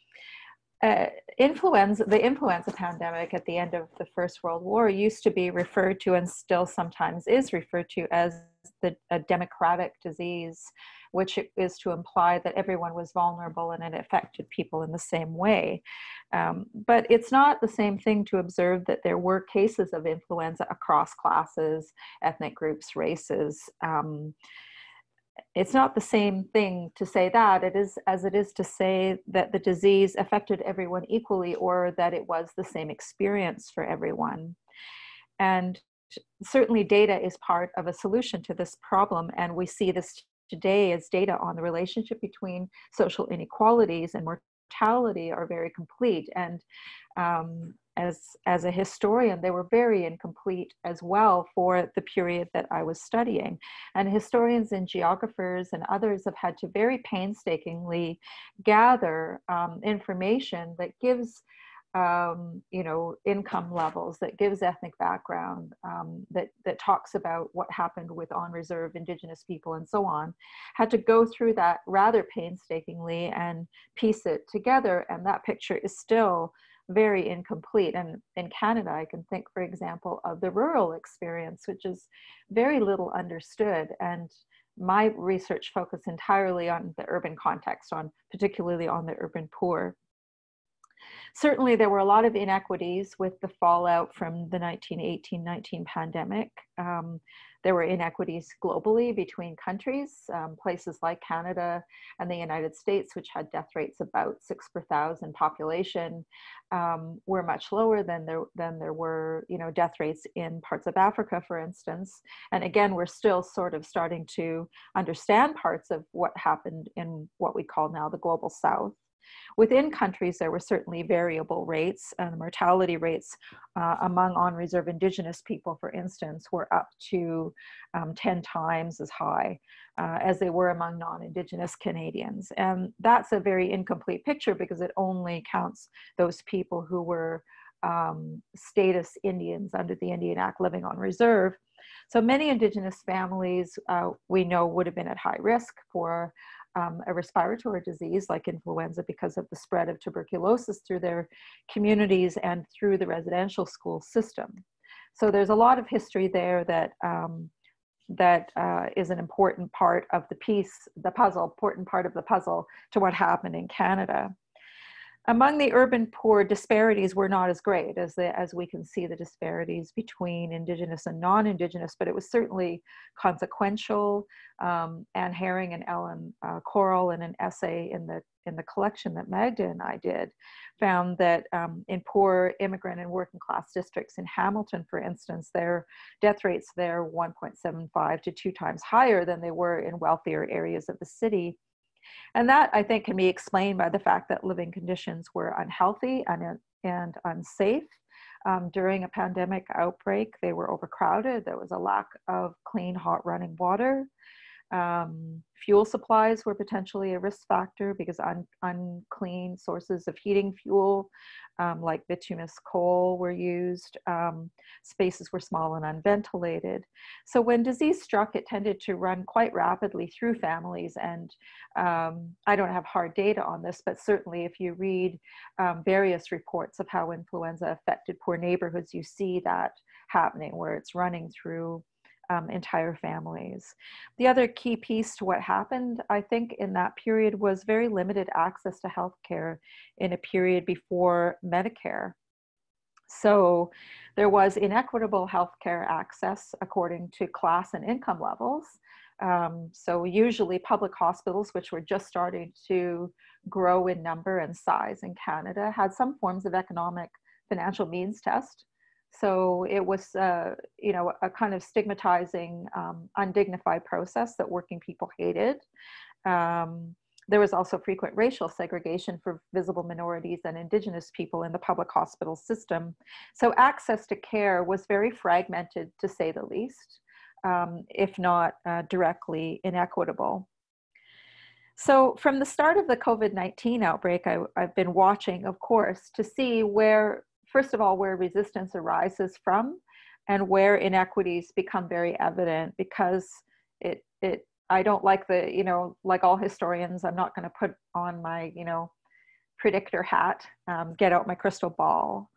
Speaker 1: uh, influenza, the influenza pandemic at the end of the First World War used to be referred to and still sometimes is referred to as the, a democratic disease, which is to imply that everyone was vulnerable and it affected people in the same way. Um, but it's not the same thing to observe that there were cases of influenza across classes, ethnic groups, races. Um, it's not the same thing to say that. It is as it is to say that the disease affected everyone equally or that it was the same experience for everyone. And certainly data is part of a solution to this problem and we see this today as data on the relationship between social inequalities and mortality are very complete. And um, as as a historian they were very incomplete as well for the period that i was studying. And historians and geographers and others have had to very painstakingly gather um, information that gives um, you know income levels that gives ethnic background um, that that talks about what happened with on reserve indigenous people and so on had to go through that rather painstakingly and piece it together. And that picture is still very incomplete. And in Canada, I can think, for example, of the rural experience, which is very little understood. And my research focused entirely on the urban context, on particularly on the urban poor. Certainly, there were a lot of inequities with the fallout from the 1918-19 pandemic. Um, there were inequities globally between countries. Um, places like Canada and the United States, which had death rates about six per thousand population, um, were much lower than there than there were, you know, death rates in parts of Africa, for instance. And again, we're still sort of starting to understand parts of what happened in what we call now the global South. Within countries, there were certainly variable rates, and mortality rates uh, among on reserve Indigenous people, for instance, were up to um, 10 times as high uh, as they were among non Indigenous Canadians. And that's a very incomplete picture because it only counts those people who were um, status Indians under the Indian Act living on reserve. So many indigenous families uh, we know would have been at high risk for um, a respiratory disease like influenza because of the spread of tuberculosis through their communities and through the residential school system. So there's a lot of history there that um, that uh, is an important part of the piece, the puzzle, important part of the puzzle to what happened in Canada. Among the urban poor, disparities were not as great as, the, as we can see the disparities between Indigenous and non-Indigenous, but it was certainly consequential. Um, Anne Herring and Ellen uh, Korol in an essay in the, in the collection that Magda and I did found that um, in poor immigrant and working class districts in Hamilton, for instance, their death rates there 1.75 to two times higher than they were in wealthier areas of the city. And that I think can be explained by the fact that living conditions were unhealthy and, and unsafe. Um, during a pandemic outbreak, they were overcrowded. There was a lack of clean, hot running water. Um, fuel supplies were potentially a risk factor because un unclean sources of heating fuel, um, like bituminous coal, were used. Um, spaces were small and unventilated. So when disease struck, it tended to run quite rapidly through families. And um, I don't have hard data on this, but certainly if you read um, various reports of how influenza affected poor neighborhoods, you see that happening where it's running through um, entire families. The other key piece to what happened, I think, in that period was very limited access to healthcare in a period before Medicare. So there was inequitable healthcare access according to class and income levels. Um, so usually public hospitals, which were just starting to grow in number and size in Canada, had some forms of economic financial means test so it was, uh, you know, a kind of stigmatizing, um, undignified process that working people hated. Um, there was also frequent racial segregation for visible minorities and indigenous people in the public hospital system. So access to care was very fragmented, to say the least, um, if not uh, directly inequitable. So from the start of the COVID-19 outbreak, I, have been watching, of course, to see where first of all, where resistance arises from and where inequities become very evident because it, it, I don't like the, you know, like all historians, I'm not going to put on my, you know, predictor hat, um, get out my crystal ball.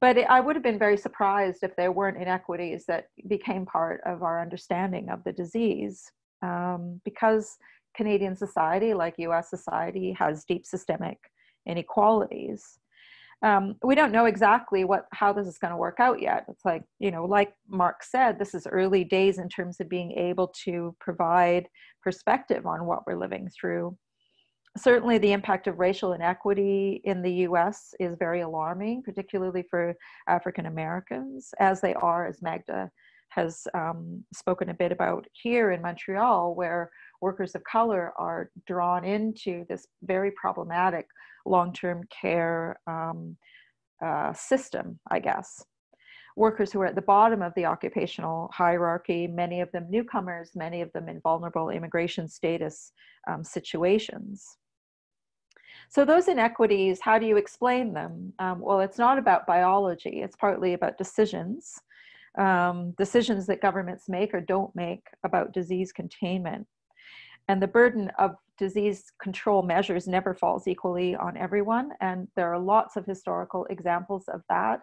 Speaker 1: But it, I would have been very surprised if there weren't inequities that became part of our understanding of the disease um, because Canadian society, like US society, has deep systemic inequalities um, we don't know exactly what how this is going to work out yet. It's like you know, like Mark said, this is early days in terms of being able to provide perspective on what we're living through. Certainly, the impact of racial inequity in the U.S. is very alarming, particularly for African Americans, as they are, as Magda has um, spoken a bit about here in Montreal, where workers of color are drawn into this very problematic long-term care um, uh, system, I guess. Workers who are at the bottom of the occupational hierarchy, many of them newcomers, many of them in vulnerable immigration status um, situations. So those inequities, how do you explain them? Um, well, it's not about biology, it's partly about decisions. Um, decisions that governments make or don't make about disease containment. And the burden of disease control measures never falls equally on everyone. And there are lots of historical examples of that.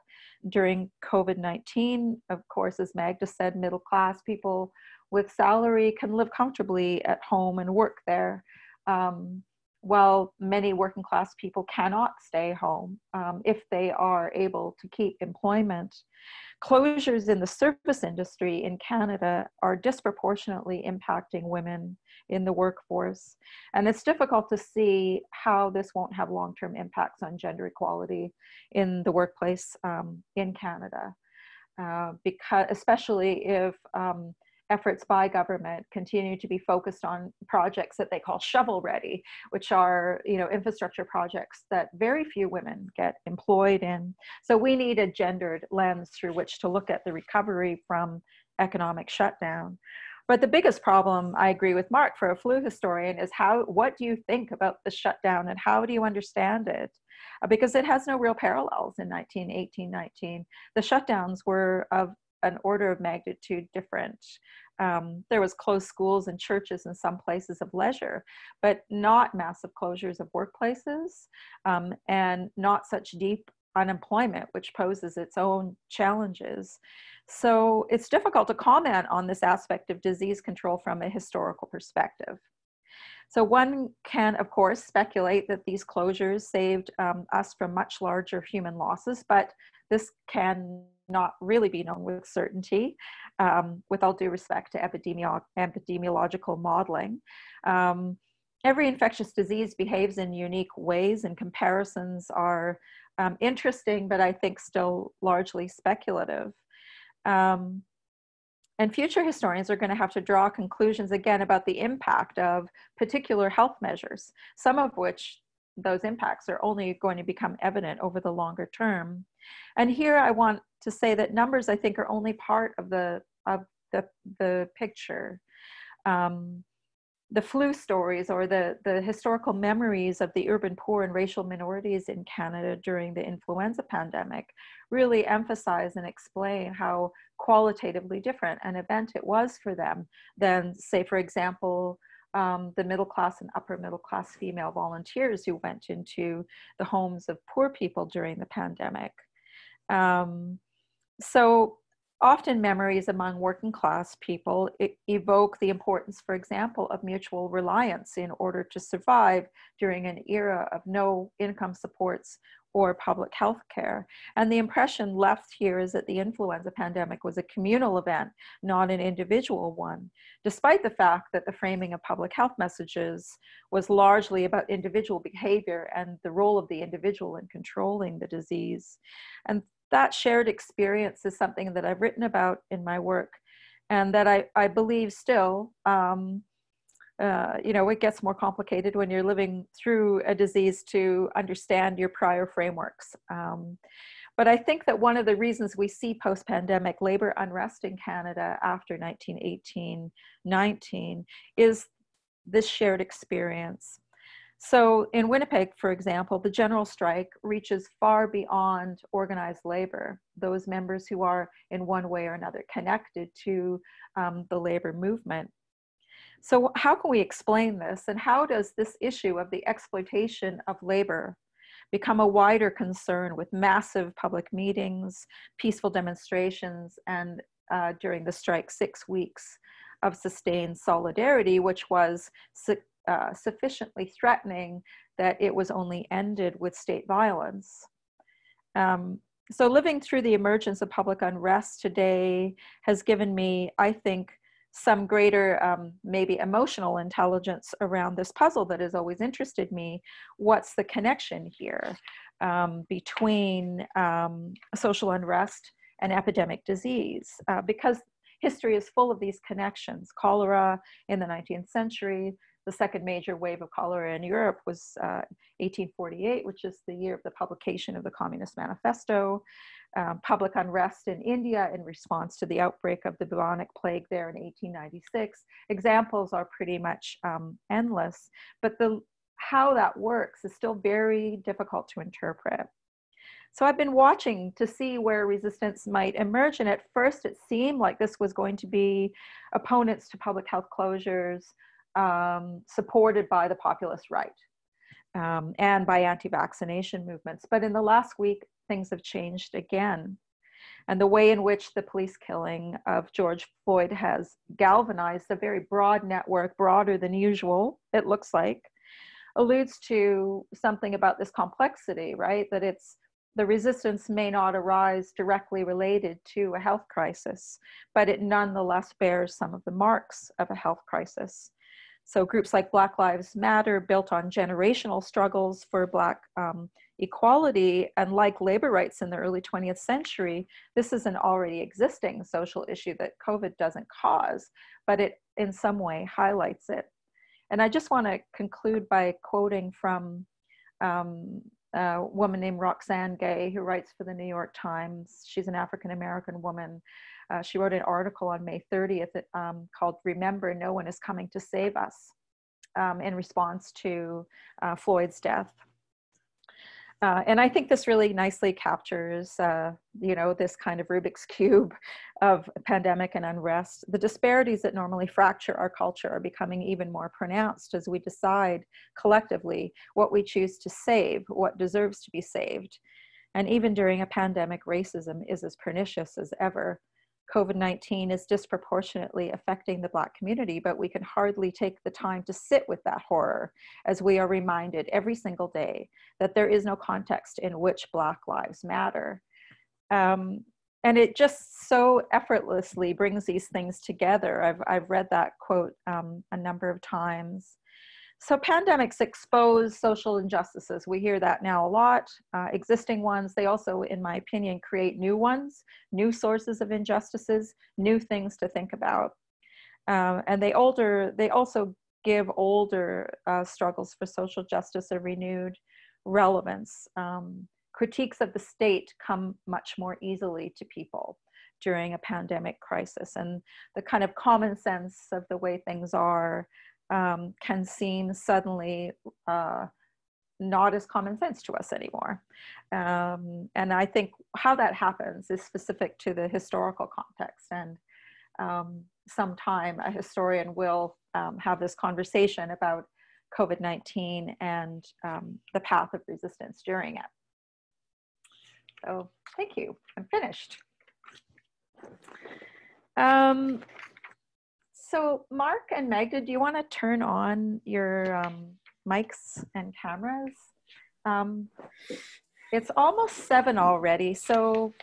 Speaker 1: During COVID-19, of course, as Magda said, middle class people with salary can live comfortably at home and work there. Um, while many working class people cannot stay home um, if they are able to keep employment. Closures in the service industry in Canada are disproportionately impacting women in the workforce. And it's difficult to see how this won't have long-term impacts on gender equality in the workplace um, in Canada. Uh, because especially if um, efforts by government continue to be focused on projects that they call shovel ready, which are you know infrastructure projects that very few women get employed in. So we need a gendered lens through which to look at the recovery from economic shutdown. But the biggest problem, I agree with Mark, for a flu historian is how, what do you think about the shutdown and how do you understand it? Uh, because it has no real parallels in 1918, 19. The shutdowns were of an order of magnitude different. Um, there was closed schools and churches in some places of leisure, but not massive closures of workplaces um, and not such deep unemployment, which poses its own challenges. So it's difficult to comment on this aspect of disease control from a historical perspective. So one can, of course, speculate that these closures saved um, us from much larger human losses, but this can not really be known with certainty, um, with all due respect to epidemiolo epidemiological modeling. Um, every infectious disease behaves in unique ways and comparisons are um, interesting, but I think still largely speculative. Um, and future historians are going to have to draw conclusions again about the impact of particular health measures, some of which those impacts are only going to become evident over the longer term. And here I want to say that numbers, I think, are only part of the of the the picture. Um, the flu stories or the, the historical memories of the urban poor and racial minorities in Canada during the influenza pandemic really emphasize and explain how qualitatively different an event it was for them than, say, for example, um, the middle class and upper middle class female volunteers who went into the homes of poor people during the pandemic. Um, so Often memories among working class people evoke the importance, for example, of mutual reliance in order to survive during an era of no income supports or public health care. And the impression left here is that the influenza pandemic was a communal event, not an individual one, despite the fact that the framing of public health messages was largely about individual behavior and the role of the individual in controlling the disease. And that shared experience is something that I've written about in my work and that I, I believe still, um, uh, you know, it gets more complicated when you're living through a disease to understand your prior frameworks. Um, but I think that one of the reasons we see post pandemic labor unrest in Canada after 1918 19 is this shared experience. So in Winnipeg, for example, the general strike reaches far beyond organized labor, those members who are in one way or another connected to um, the labor movement. So how can we explain this and how does this issue of the exploitation of labor become a wider concern with massive public meetings, peaceful demonstrations, and uh, during the strike, six weeks of sustained solidarity, which was uh, sufficiently threatening that it was only ended with state violence. Um, so living through the emergence of public unrest today has given me, I think, some greater um, maybe emotional intelligence around this puzzle that has always interested me. What's the connection here um, between um, social unrest and epidemic disease? Uh, because history is full of these connections. Cholera in the 19th century, the second major wave of cholera in Europe was uh, 1848, which is the year of the publication of the Communist Manifesto. Um, public unrest in India in response to the outbreak of the bubonic plague there in 1896. Examples are pretty much um, endless, but the how that works is still very difficult to interpret. So I've been watching to see where resistance might emerge. And at first, it seemed like this was going to be opponents to public health closures, um, supported by the populist right um, and by anti-vaccination movements. But in the last week, things have changed again. And the way in which the police killing of George Floyd has galvanized a very broad network, broader than usual, it looks like, alludes to something about this complexity, right? That it's the resistance may not arise directly related to a health crisis, but it nonetheless bears some of the marks of a health crisis. So groups like Black Lives Matter, built on generational struggles for Black um, equality, and like labor rights in the early 20th century, this is an already existing social issue that COVID doesn't cause, but it in some way highlights it. And I just want to conclude by quoting from um, a woman named Roxane Gay, who writes for the New York Times. She's an African American woman uh, she wrote an article on May 30th um, called Remember, No One is Coming to Save Us um, in response to uh, Floyd's death. Uh, and I think this really nicely captures, uh, you know, this kind of Rubik's cube of pandemic and unrest. The disparities that normally fracture our culture are becoming even more pronounced as we decide collectively what we choose to save, what deserves to be saved. And even during a pandemic, racism is as pernicious as ever. COVID 19 is disproportionately affecting the Black community, but we can hardly take the time to sit with that horror as we are reminded every single day that there is no context in which Black lives matter. Um, and it just so effortlessly brings these things together. I've, I've read that quote um, a number of times. So pandemics expose social injustices. We hear that now a lot. Uh, existing ones, they also, in my opinion, create new ones, new sources of injustices, new things to think about. Um, and they older, they also give older uh, struggles for social justice a renewed relevance. Um, critiques of the state come much more easily to people during a pandemic crisis and the kind of common sense of the way things are um, can seem suddenly uh, not as common sense to us anymore. Um, and I think how that happens is specific to the historical context. And um, sometime a historian will um, have this conversation about COVID 19 and um, the path of resistance during it. So, thank you. I'm finished. Um, so Mark and Magda, do you want to turn on your um, mics and cameras? Um, it's almost seven already, so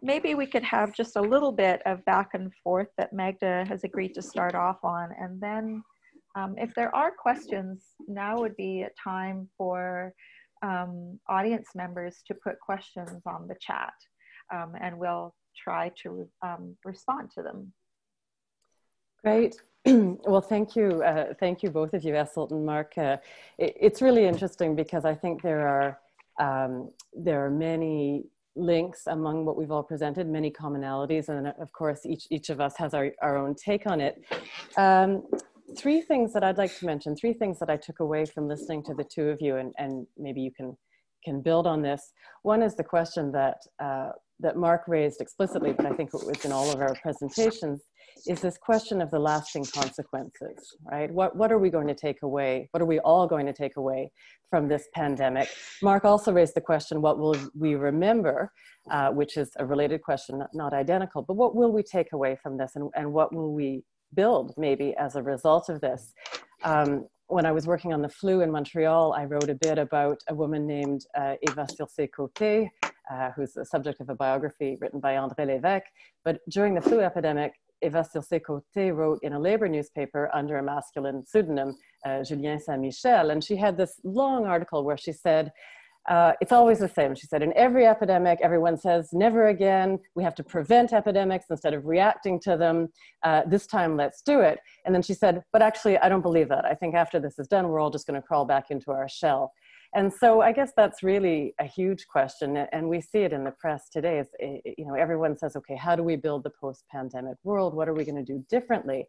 Speaker 1: maybe we could have just a little bit of back and forth that Magda has agreed to start off on. And then um, if there are questions, now would be a time for um, audience members to put questions on the chat um, and we'll try to um, respond to them.
Speaker 2: Great. [CLEARS THROAT] well, thank you. Uh, thank you, both of you, Esyllt and Mark. Uh, it, it's really interesting because I think there are, um, there are many links among what we've all presented, many commonalities, and of course, each, each of us has our, our own take on it. Um, three things that I'd like to mention, three things that I took away from listening to the two of you, and, and maybe you can, can build on this. One is the question that, uh, that Mark raised explicitly, but I think it was in all of our presentations, is this question of the lasting consequences, right? What, what are we going to take away? What are we all going to take away from this pandemic? Mark also raised the question, what will we remember? Uh, which is a related question, not, identical, but what will we take away from this and, and what will we build maybe as a result of this? Um, when I was working on the flu in Montreal, I wrote a bit about a woman named uh, Eva Circé-Côté, uh, who's the subject of a biography written by Andrée Lévesque. But during the flu epidemic, Eva Circé-Côté wrote in a labor newspaper under a masculine pseudonym, uh, Julien Saint-Michel, and she had this long article where she said, uh, it's always the same. She said, in every epidemic, everyone says, never again. We have to prevent epidemics instead of reacting to them. Uh, this time, let's do it. And then she said, but actually, I don't believe that. I think after this is done, we're all just going to crawl back into our shell. And so I guess that's really a huge question, and we see it in the press today. Is eh, eh, you know everyone says, okay, how do we build the post-pandemic world? What are we going to do differently?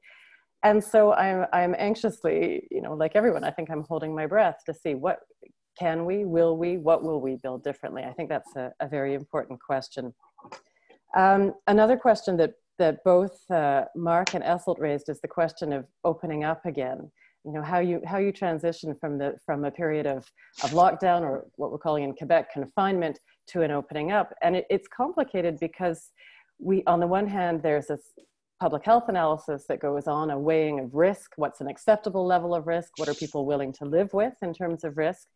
Speaker 2: And so I'm I'm anxiously, you know, like everyone, I think I'm holding my breath to see what can we, will we, what will we build differently. I think that's a, a very important question. Um, another question that that both uh, Mark and Esyllt raised is the question of opening up again you know how you how you transition from the from a period of of lockdown or what we're calling in Quebec confinement to an opening up. And it, it's complicated because we on the one hand there's this public health analysis that goes on a weighing of risk what's an acceptable level of risk what are people willing to live with in terms of risk.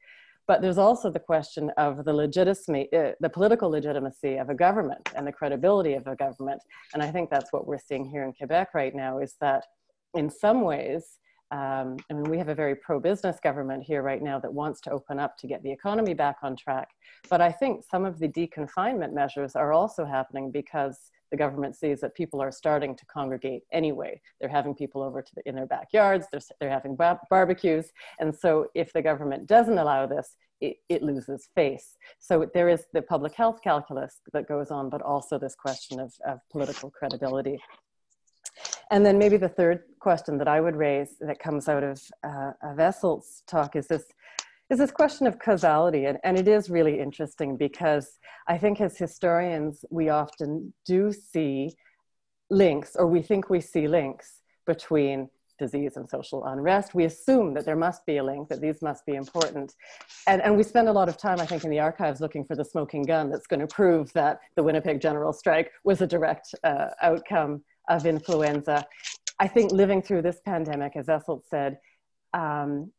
Speaker 2: But there's also the question of the legitimacy uh, the political legitimacy of a government and the credibility of a government. And i think that's what we're seeing here in quebec right now is that in some ways um, I mean, we have a very pro-business government here right now that wants to open up to get the economy back on track. But I think some of the deconfinement measures are also happening because the government sees that people are starting to congregate anyway. They're having people over the, in their backyards, they're, they're having bar barbecues. And so if the government doesn't allow this, it, it, loses face. So there is the public health calculus that goes on, but also this question of, of political credibility. And then maybe the third question that I would raise that comes out of, uh, of Esyllt's talk is this, is this question of causality. And, and it is really interesting because I think as historians, we often do see links, or we think we see links between disease and social unrest. We assume that there must be a link, that these must be important. And, and we spend a lot of time, I think, in the archives looking for the smoking gun that's going to prove that the Winnipeg General Strike was a direct uh, outcome of influenza. I think living through this pandemic, as Esyllt said, um,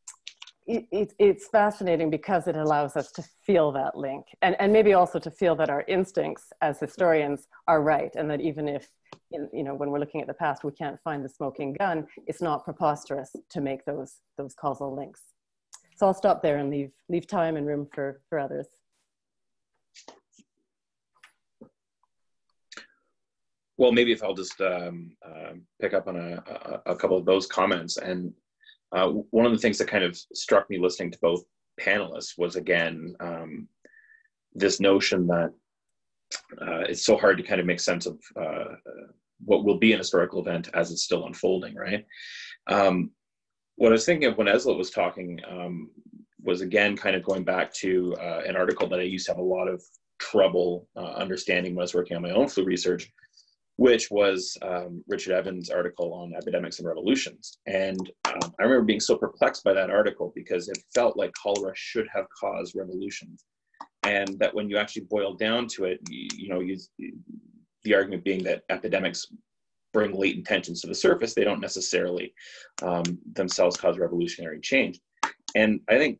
Speaker 2: it, it, it's fascinating because it allows us to feel that link and, and maybe also to feel that our instincts as historians are right and that even if in, you know when we're looking at the past we can't find the smoking gun it's not preposterous to make those those causal links so i'll stop there and leave leave time and room for for others
Speaker 3: well maybe if i'll just um, uh, pick up on a, a, a, couple of those comments and uh, one of the things that kind of struck me listening to both panelists was again um, this notion that uh, it's so hard to kind of make sense of uh, what will be an historical event as it's still unfolding, right? Um, what I was thinking of when Esyllt was talking um, was again kind of going back to uh, an article that I used to have a lot of trouble uh, understanding when I was working on my own flu research, which was um, Richard Evans' article on epidemics and revolutions. And um, I remember being so perplexed by that article because it felt like cholera should have caused revolutions. And that when you actually boil down to it, you, you know, you, the argument being that epidemics bring latent tensions to the surface, they don't necessarily um, themselves cause revolutionary change. And I think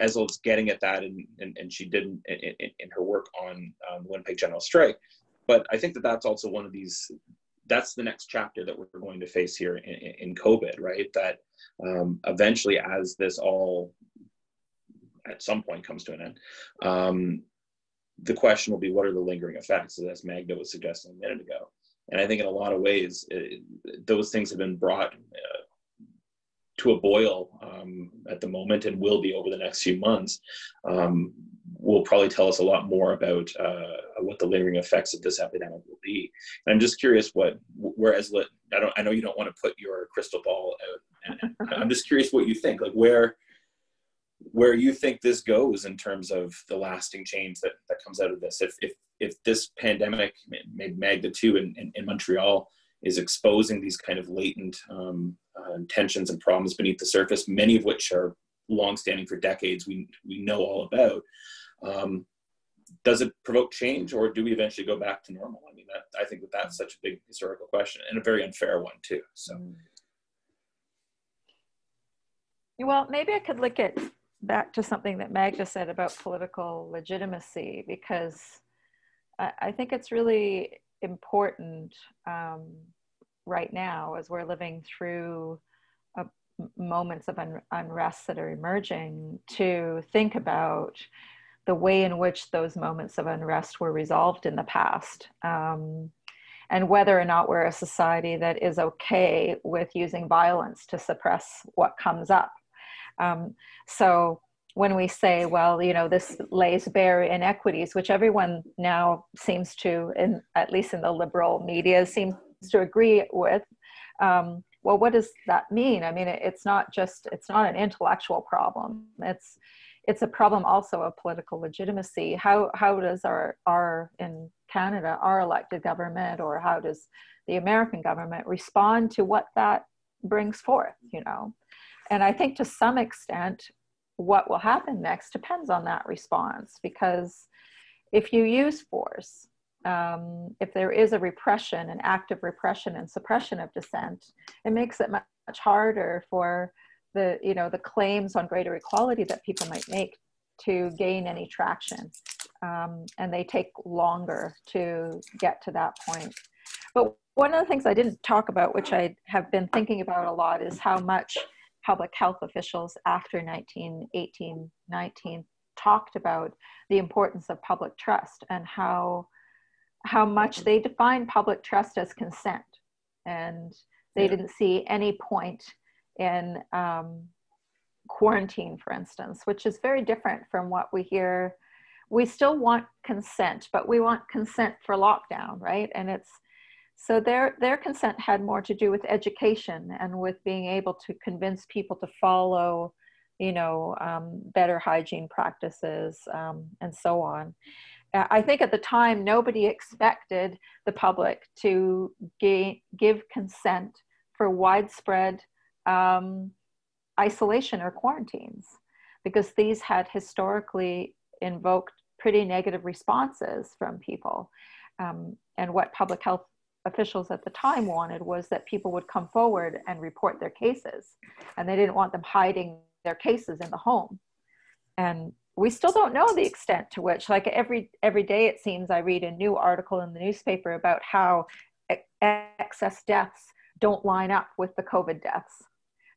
Speaker 3: Esyllt's getting at that, and, and, and she did in, in, in her work on um, Winnipeg General Strike, but I think that that's also one of these. That's the next chapter that we're going to face here in, in COVID, right? That um, eventually, as this all at some point comes to an end, um, the question will be what are the lingering effects, as Magda was suggesting a minute ago. And I think in a lot of ways, it, those things have been brought uh, to a boil um, at the moment and will be over the next few months. Um, will probably tell us a lot more about uh, what the lingering effects of this epidemic will be. And I'm just curious what, whereas I don't, I know you don't want to put your crystal ball out. [LAUGHS] I'm just curious what you think, like where, where you think this goes in terms of the lasting change that, that comes out of this. If, if, if this pandemic, maybe Magda too in, in, in Montreal, is exposing these kind of latent um, uh, tensions and problems beneath the surface, many of which are longstanding for decades, we, we know all about. Um, does it provoke change or do we eventually go back to normal? I mean, that, I think that that's such a big historical question and a very unfair one too. So. Mm.
Speaker 1: Well, maybe I could look at back to something that Magda said about political legitimacy, because I, I think it's really important um, right now as we're living through moments of un- unrest that are emerging to think about the way in which those moments of unrest were resolved in the past. Um, and whether or not we're a society that is okay with using violence to suppress what comes up. Um, so when we say, well, you know, this lays bare inequities, which everyone now seems to, in, at least in the liberal media, seems to agree with, um, well what does that mean i mean it's not just it's not an intellectual problem it's it's a problem also of political legitimacy. How how does our our in canada our elected government or how does the american government respond to what that brings forth you know? And i think to some extent what will happen next depends on that response because if you use force um, if there is a repression, an active repression and suppression of dissent, it makes it much, much harder for the, you know, the claims on greater equality that people might make to gain any traction. Um, and they take longer to get to that point. But one of the things I didn't talk about, which I have been thinking about a lot, is how much public health officials after 1918, 19 talked about the importance of public trust and how how much they defined public trust as consent. And they yeah. didn't see any point in um, quarantine, for instance, which is very different from what we hear. We still want consent, but we want consent for lockdown, right? And it's so their their consent had more to do with education and with being able to convince people to follow, you know, um, better hygiene practices um, and so on. I think at the time nobody expected the public to ga- give consent for widespread um, isolation or quarantines because these had historically invoked pretty negative responses from people. Um, and what public health officials at the time wanted was that people would come forward and report their cases. And they didn't want them hiding their cases in the home. And we still don't know the extent to which, like every every day it seems I read a new article in the newspaper about how excess deaths don't line up with the COVID deaths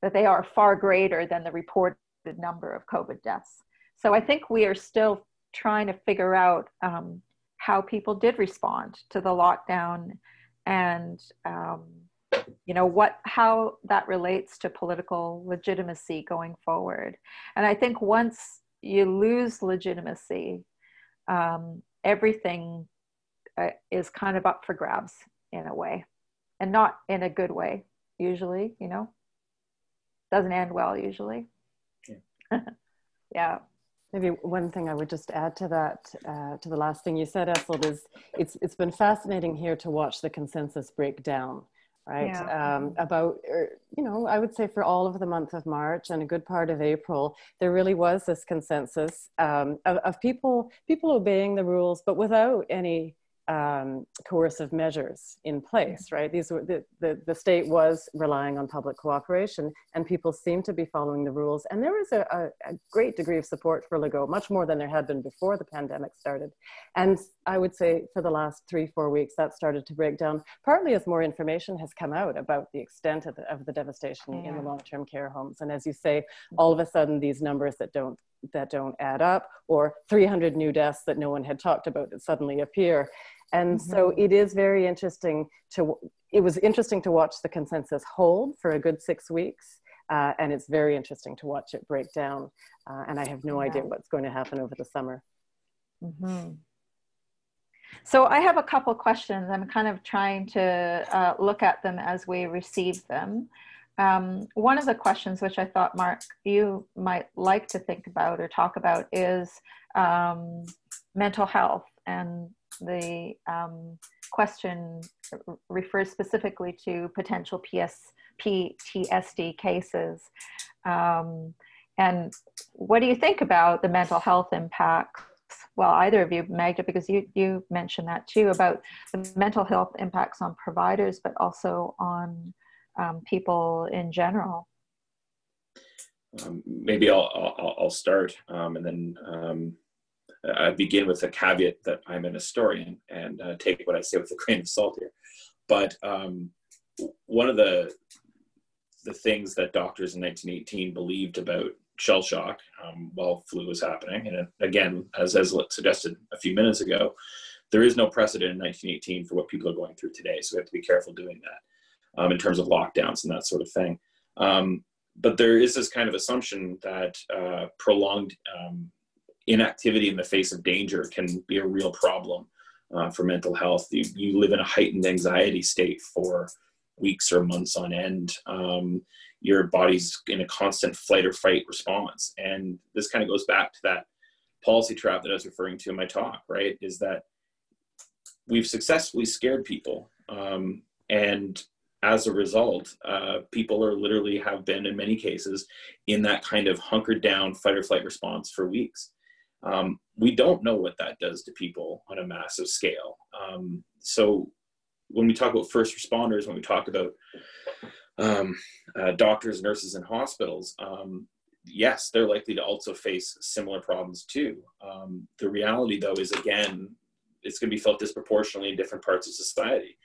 Speaker 1: that they are far greater than the reported number of COVID deaths. So I think we are still trying to figure out um, how people did respond to the lockdown and um, you know what how that relates to political legitimacy going forward and i think once you lose legitimacy um, everything uh, is kind of up for grabs in a way and not in a good way usually you know doesn't end well usually. Yeah. [LAUGHS] yeah.
Speaker 2: Maybe one thing I would just add to that, uh, to the last thing you said, Esyllt, is it's it's been fascinating here to watch the consensus break down, right? Yeah. Um, about, er, you know, I would say for all of the month of March and a good part of April, there really was this consensus um, of, of people people obeying the rules, but without any um, coercive measures in place, right? These were the, the, the, state was relying on public cooperation and people seemed to be following the rules. And there was a, a, a, great degree of support for Legault, much more than there had been before the pandemic started. And I would say for the last three, four weeks, that started to break down, partly as more information has come out about the extent of the, of the devastation yeah. in the long-term care homes. And as you say, all of a sudden these numbers that don't that don't add up or 300 new deaths that no one had talked about that suddenly appear and mm-hmm. so it is very interesting to it was interesting to watch the consensus hold for a good six weeks uh, and it's very interesting to watch it break down uh, and i have no yeah. idea what's going to happen over the summer
Speaker 1: mm-hmm. so i have a couple questions i'm kind of trying to uh, look at them as we receive them um, one of the questions which I thought, Mark, you might like to think about or talk about is um, mental health. And the um, question refers specifically to potential PS, PTSD cases. Um, and what do you think about the mental health impacts? Well, either of you, Magda, because you, you mentioned that too about the mental health impacts on providers, but also on um, people in general?
Speaker 3: Um, maybe I'll, I'll, I'll start um, and then um, I begin with a caveat that I'm an historian and uh, take what I say with a grain of salt here. But um, one of the the things that doctors in 1918 believed about shell shock um, while flu was happening, and again, as as suggested a few minutes ago, there is no precedent in 1918 for what people are going through today. So we have to be careful doing that um, in terms of lockdowns and that sort of thing. Um, but there is this kind of assumption that uh, prolonged um, inactivity in the face of danger can be a real problem uh, for mental health. You, you, live in a heightened anxiety state for weeks or months on end. Um, your body's in a constant flight or fight response. And this kind of goes back to that policy trap that I was referring to in my talk, right? Is that we've successfully scared people. Um, and as a result, uh, people are literally have been in many cases in that kind of hunkered down fight or flight response for weeks. Um, we don't know what that does to people on a massive scale. Um, so when we talk about first responders, when we talk about um, uh, doctors, nurses, and hospitals, um, yes, they're likely to also face similar problems too. Um, the reality, though, is again, it's going to be felt disproportionately in different parts of society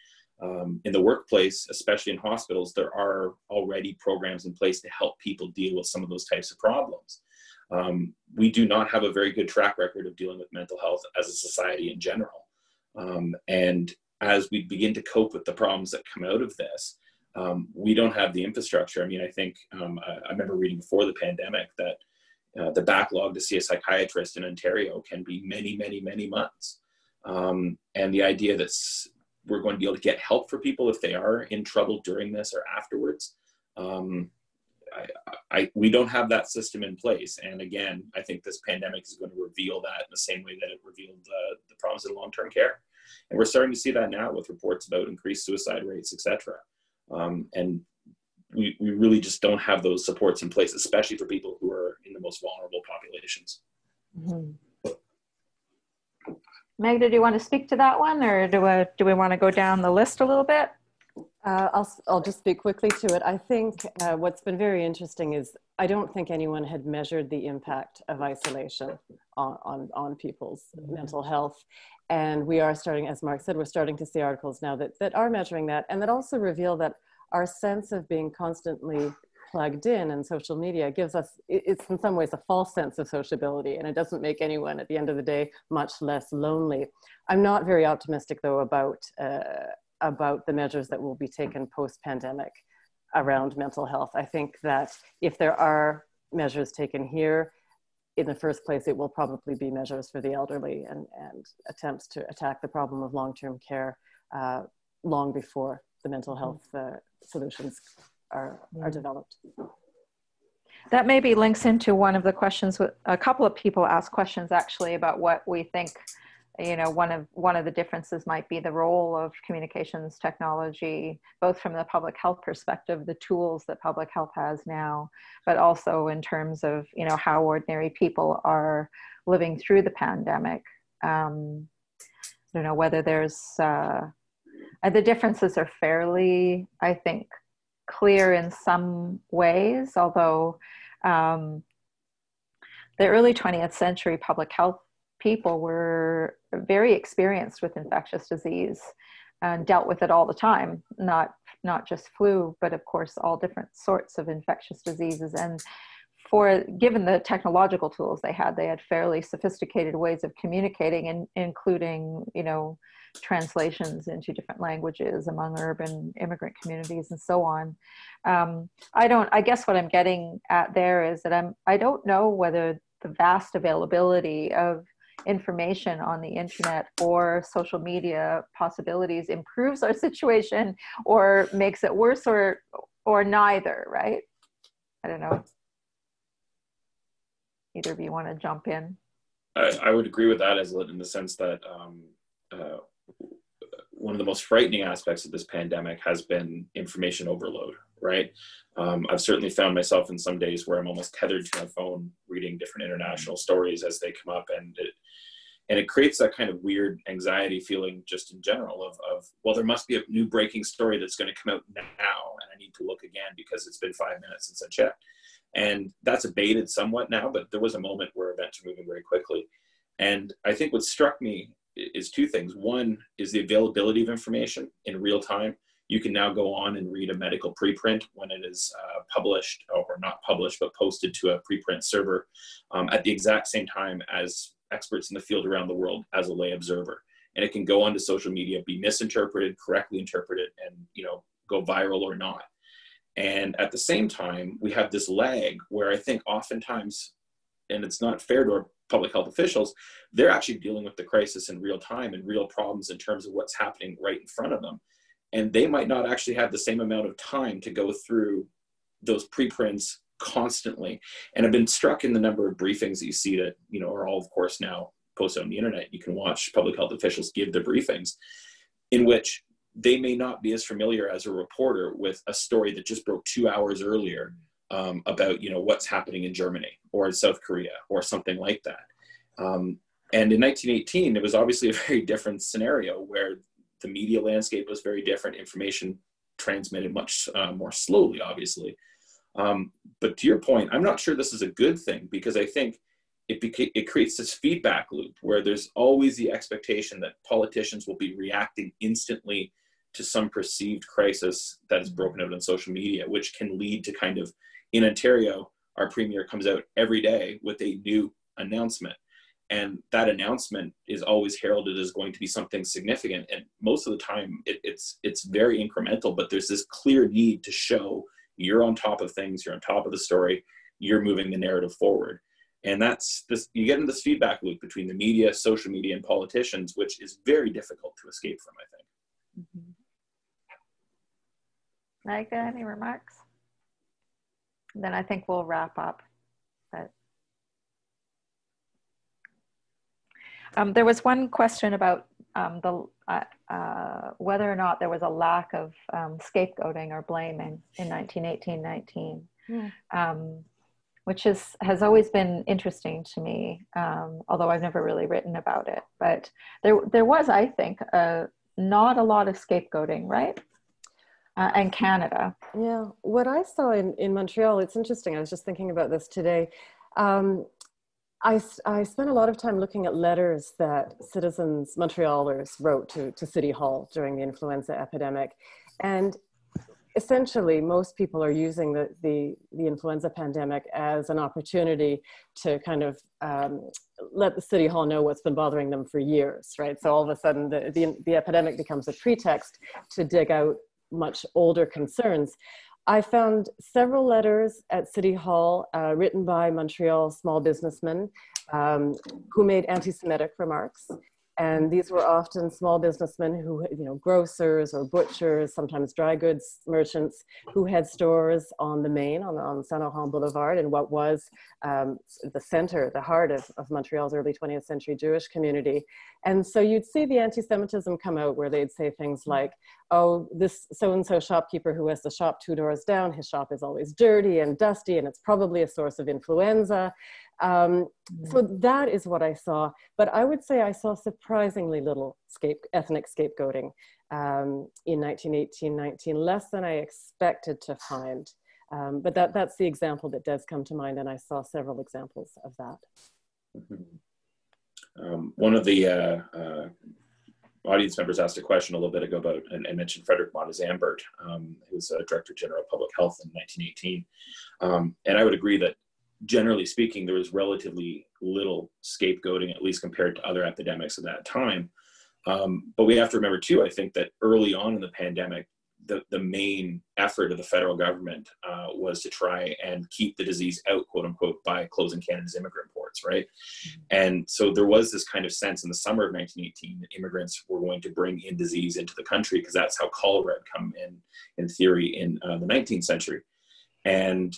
Speaker 3: um, in the workplace, especially in hospitals, there are already programs in place to help people deal with some of those types of problems. Um, we do not have a very good track record of dealing with mental health as a society in general. Um, and as we begin to cope with the problems that come out of this, um, we don't have the infrastructure. I mean, I think um, I, I, remember reading before the pandemic that uh, the backlog to see a psychiatrist in Ontario can be many, many, many months. Um, and the idea that we're going to be able to get help for people if they are in trouble during this or afterwards. I, I, we don't have that system in place. And again, I think this pandemic is going to reveal that in the same way that it revealed uh, the problems in long-term care. And we're starting to see that now with reports about increased suicide rates, etc. Um, and we, we really just don't have those supports in place, especially for people who are in the most vulnerable populations.
Speaker 1: Mm-hmm. Magda, do you want to speak to that one or do do we want to go down the list a little bit?
Speaker 2: Uh, I'll, I'll just speak quickly to it. I think uh, what's been very interesting is I don't think anyone had measured the impact of isolation on, on, on people's mm-hmm. mental health. And we are starting, as Mark said, we're starting to see articles now that, that are measuring that and that also reveal that our sense of being constantly plugged in and social media gives us it's in some ways a false sense of sociability and it doesn't make anyone at the end of the day much less lonely i'm not very optimistic though about uh, about the measures that will be taken post pandemic around mental health i think that if there are measures taken here in the first place it will probably be measures for the elderly and, and attempts to attack the problem of long-term care uh, long before the mental health uh, solutions are, are developed.
Speaker 1: That maybe links into one of the questions. A couple of people asked questions actually about what we think. You know, one of one of the differences might be the role of communications technology, both from the public health perspective, the tools that public health has now, but also in terms of you know how ordinary people are living through the pandemic. Um, I don't know whether there's uh, the differences are fairly, I think, clear in some ways, although um, the early 20th century public health people were very experienced with infectious disease and dealt with it all the time not not just flu but of course all different sorts of infectious diseases and for given the technological tools they had they had fairly sophisticated ways of communicating and including you know translations into different languages among urban immigrant communities and so on. Um, I don't, I guess what I'm getting at there is that I'm, I don't know whether the vast availability of information on the internet or social media possibilities improves our [LAUGHS] situation or makes it worse or or neither right? I don't know. Either of you want to jump in?
Speaker 3: I, I would agree with that as in the sense that um, uh, one of the most frightening aspects of this pandemic has been information overload, right? Um, I've certainly found myself in some days where I'm almost tethered to my phone reading different international stories as they come up and it, and it creates that kind of weird anxiety feeling just in general of, of well there must be a new breaking story that's going to come out now and i need to look again because it's been five minutes since i checked. And that's abated somewhat now but there was a moment where events are moving very quickly. And i think what struck me is two things. One is the availability of information in real time. You can now go on and read a medical preprint when it is uh, published or not published, but posted to a preprint server um, at the exact same time as experts in the field around the world as a lay observer. And it can go onto social media, be misinterpreted, correctly interpreted, and you know go viral or not. And at the same time, we have this lag where I think oftentimes, and it's not fair to our public health officials, they're actually dealing with the crisis in real time and real problems in terms of what's happening right in front of them. And they might not actually have the same amount of time to go through those preprints constantly. And I've been struck in the number of briefings that you see that, you know, are all of course now posted on the internet. You can watch public health officials give the briefings in which they may not be as familiar as a reporter with a story that just broke two hours earlier um, about you know what's happening in Germany or in South Korea or something like that. Um, and in 1918, it was obviously a [LAUGHS] very different scenario where the media landscape was very different. Information transmitted much uh, more slowly, obviously. Um, but to your point, I'm not sure this is a good thing because I think it, it creates this feedback loop where there's always the expectation that politicians will be reacting instantly to some perceived crisis that is broken out on social media, which can lead to kind of in Ontario, our premier comes out every day with a new announcement. and that announcement is always heralded as going to be something significant and most of the time it, it's it's very incremental but there's this clear need to show you're on top of things you're on top of the story you're moving the narrative forward and that's this you get in this feedback loop between the media social media and politicians which is very difficult to escape from i think mm-hmm.
Speaker 1: Magda, any remarks then i think we'll wrap up but um, there was one question about um, the uh, uh, whether or not there was a lack of um, scapegoating or blaming in 1918-19 mm. Um, which is has always been interesting to me, um, although I've never really written about it. But there there was, I think, uh, not a lot of scapegoating, right? Uh, and Canada.
Speaker 2: Yeah, what I saw in, in Montreal, it's interesting. I was just thinking about this today. Um, I, I spent a lot of time looking at letters that citizens, Montrealers, wrote to, to City Hall during the influenza epidemic. And essentially most people are using the, the, the, influenza pandemic as an opportunity to kind of um, let the city hall know what's been bothering them for years, right? So all of a sudden the, the, the epidemic becomes a pretext to dig out much older concerns. I found several letters at City Hall uh, written by Montreal small businessmen um, who made anti-Semitic remarks and these were often small businessmen who, you know, grocers or butchers, sometimes dry goods merchants who had stores on the main, on, on Saint Laurent Boulevard, in what was um, the center, the heart of, of Montreal's early 20th century Jewish community. And so you'd see the anti Semitism come out where they'd say things like, oh, this so and so shopkeeper who has the shop two doors down, his shop is always dirty and dusty, and it's probably a source of influenza. Um, so that is what I saw. But I would say I saw surprisingly little scape, ethnic scapegoating um, in 1918-19, less than I expected to find. Um, but that, that's the example that does come to mind, and I saw several examples of that.
Speaker 3: Mm-hmm. Um, one of the uh, uh, audience members asked a question a little bit ago about, and, and mentioned Frederick Montizambert, um, who was a Director General of Public Health in 1918. Um, and I would agree that generally speaking, there was relatively little scapegoating, at least compared to other epidemics of that time. Um, but we have to remember too, I think that early on in the pandemic, the, the main effort of the federal government uh, was to try and keep the disease out, quote unquote, by closing Canada's immigrant ports, right? Mm-hmm. And so there was this kind of sense in the summer of 1918 that immigrants were going to bring in disease into the country because that's how cholera had come in, in theory, in uh, the 19th century. And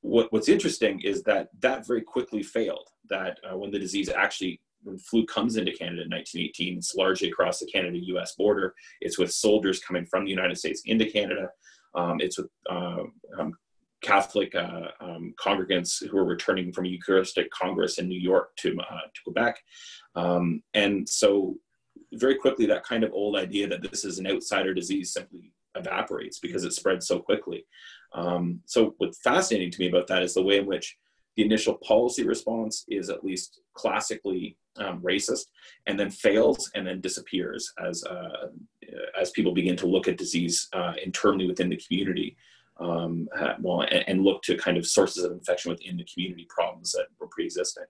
Speaker 3: what, what's interesting is that that very quickly failed. That uh, when the disease actually, when flu comes into Canada in 1918, it's largely across the Canada-U.S. border. It's with soldiers coming from the United States into Canada. Um, it's with uh, um, Catholic uh, um, congregants who are returning from a Eucharistic Congress in New York to, uh, to Quebec. Um, and so very quickly, that kind of old idea that this is an outsider disease simply evaporates because it spreads so quickly. Um, so what's fascinating to me about that is the way in which the initial policy response is at least classically um, racist and then fails and then disappears as, uh, as people begin to look at disease uh, internally within the community um, well, and, and, look to kind of sources of infection within the community problems that were pre-existing.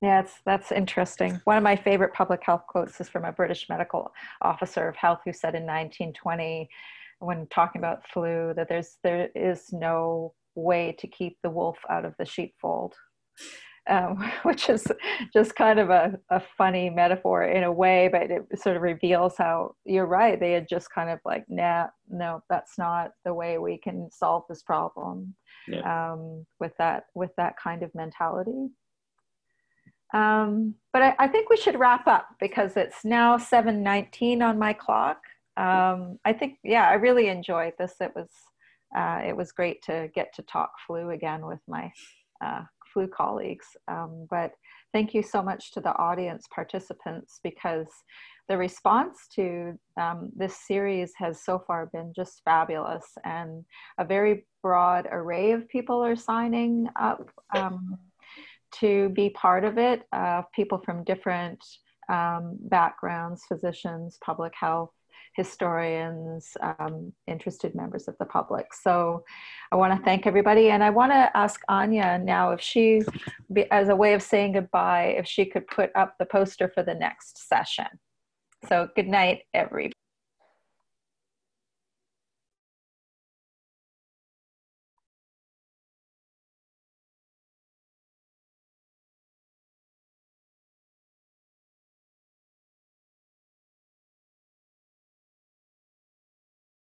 Speaker 1: Yeah, that's interesting. One of my favorite public health quotes is from a British medical officer of health who said in 1920, when talking about flu that there's there is no way to keep the wolf out of the sheepfold um, [LAUGHS] which is just kind of a, a funny metaphor in a way but it sort of reveals how you're right they had just kind of like nah no that's not the way we can solve this problem yeah. um, with that with that kind of mentality um, but I, I, think we should wrap up because it's now 7.19 on my clock um, I think, yeah, I really enjoyed this. It was, uh, it was great to get to talk flu again with my uh, flu colleagues. Um, but thank you so much to the audience participants because the response to um, this series has so far been just fabulous and a very broad array of people are signing up um, to be part of it. Uh, people from different um, backgrounds, physicians, public health, historians, um, interested members of the public. So I want to thank everybody. And I want to ask Anya now if she, as a way of saying goodbye, if she could put up the poster for the next session. So good night, everybody.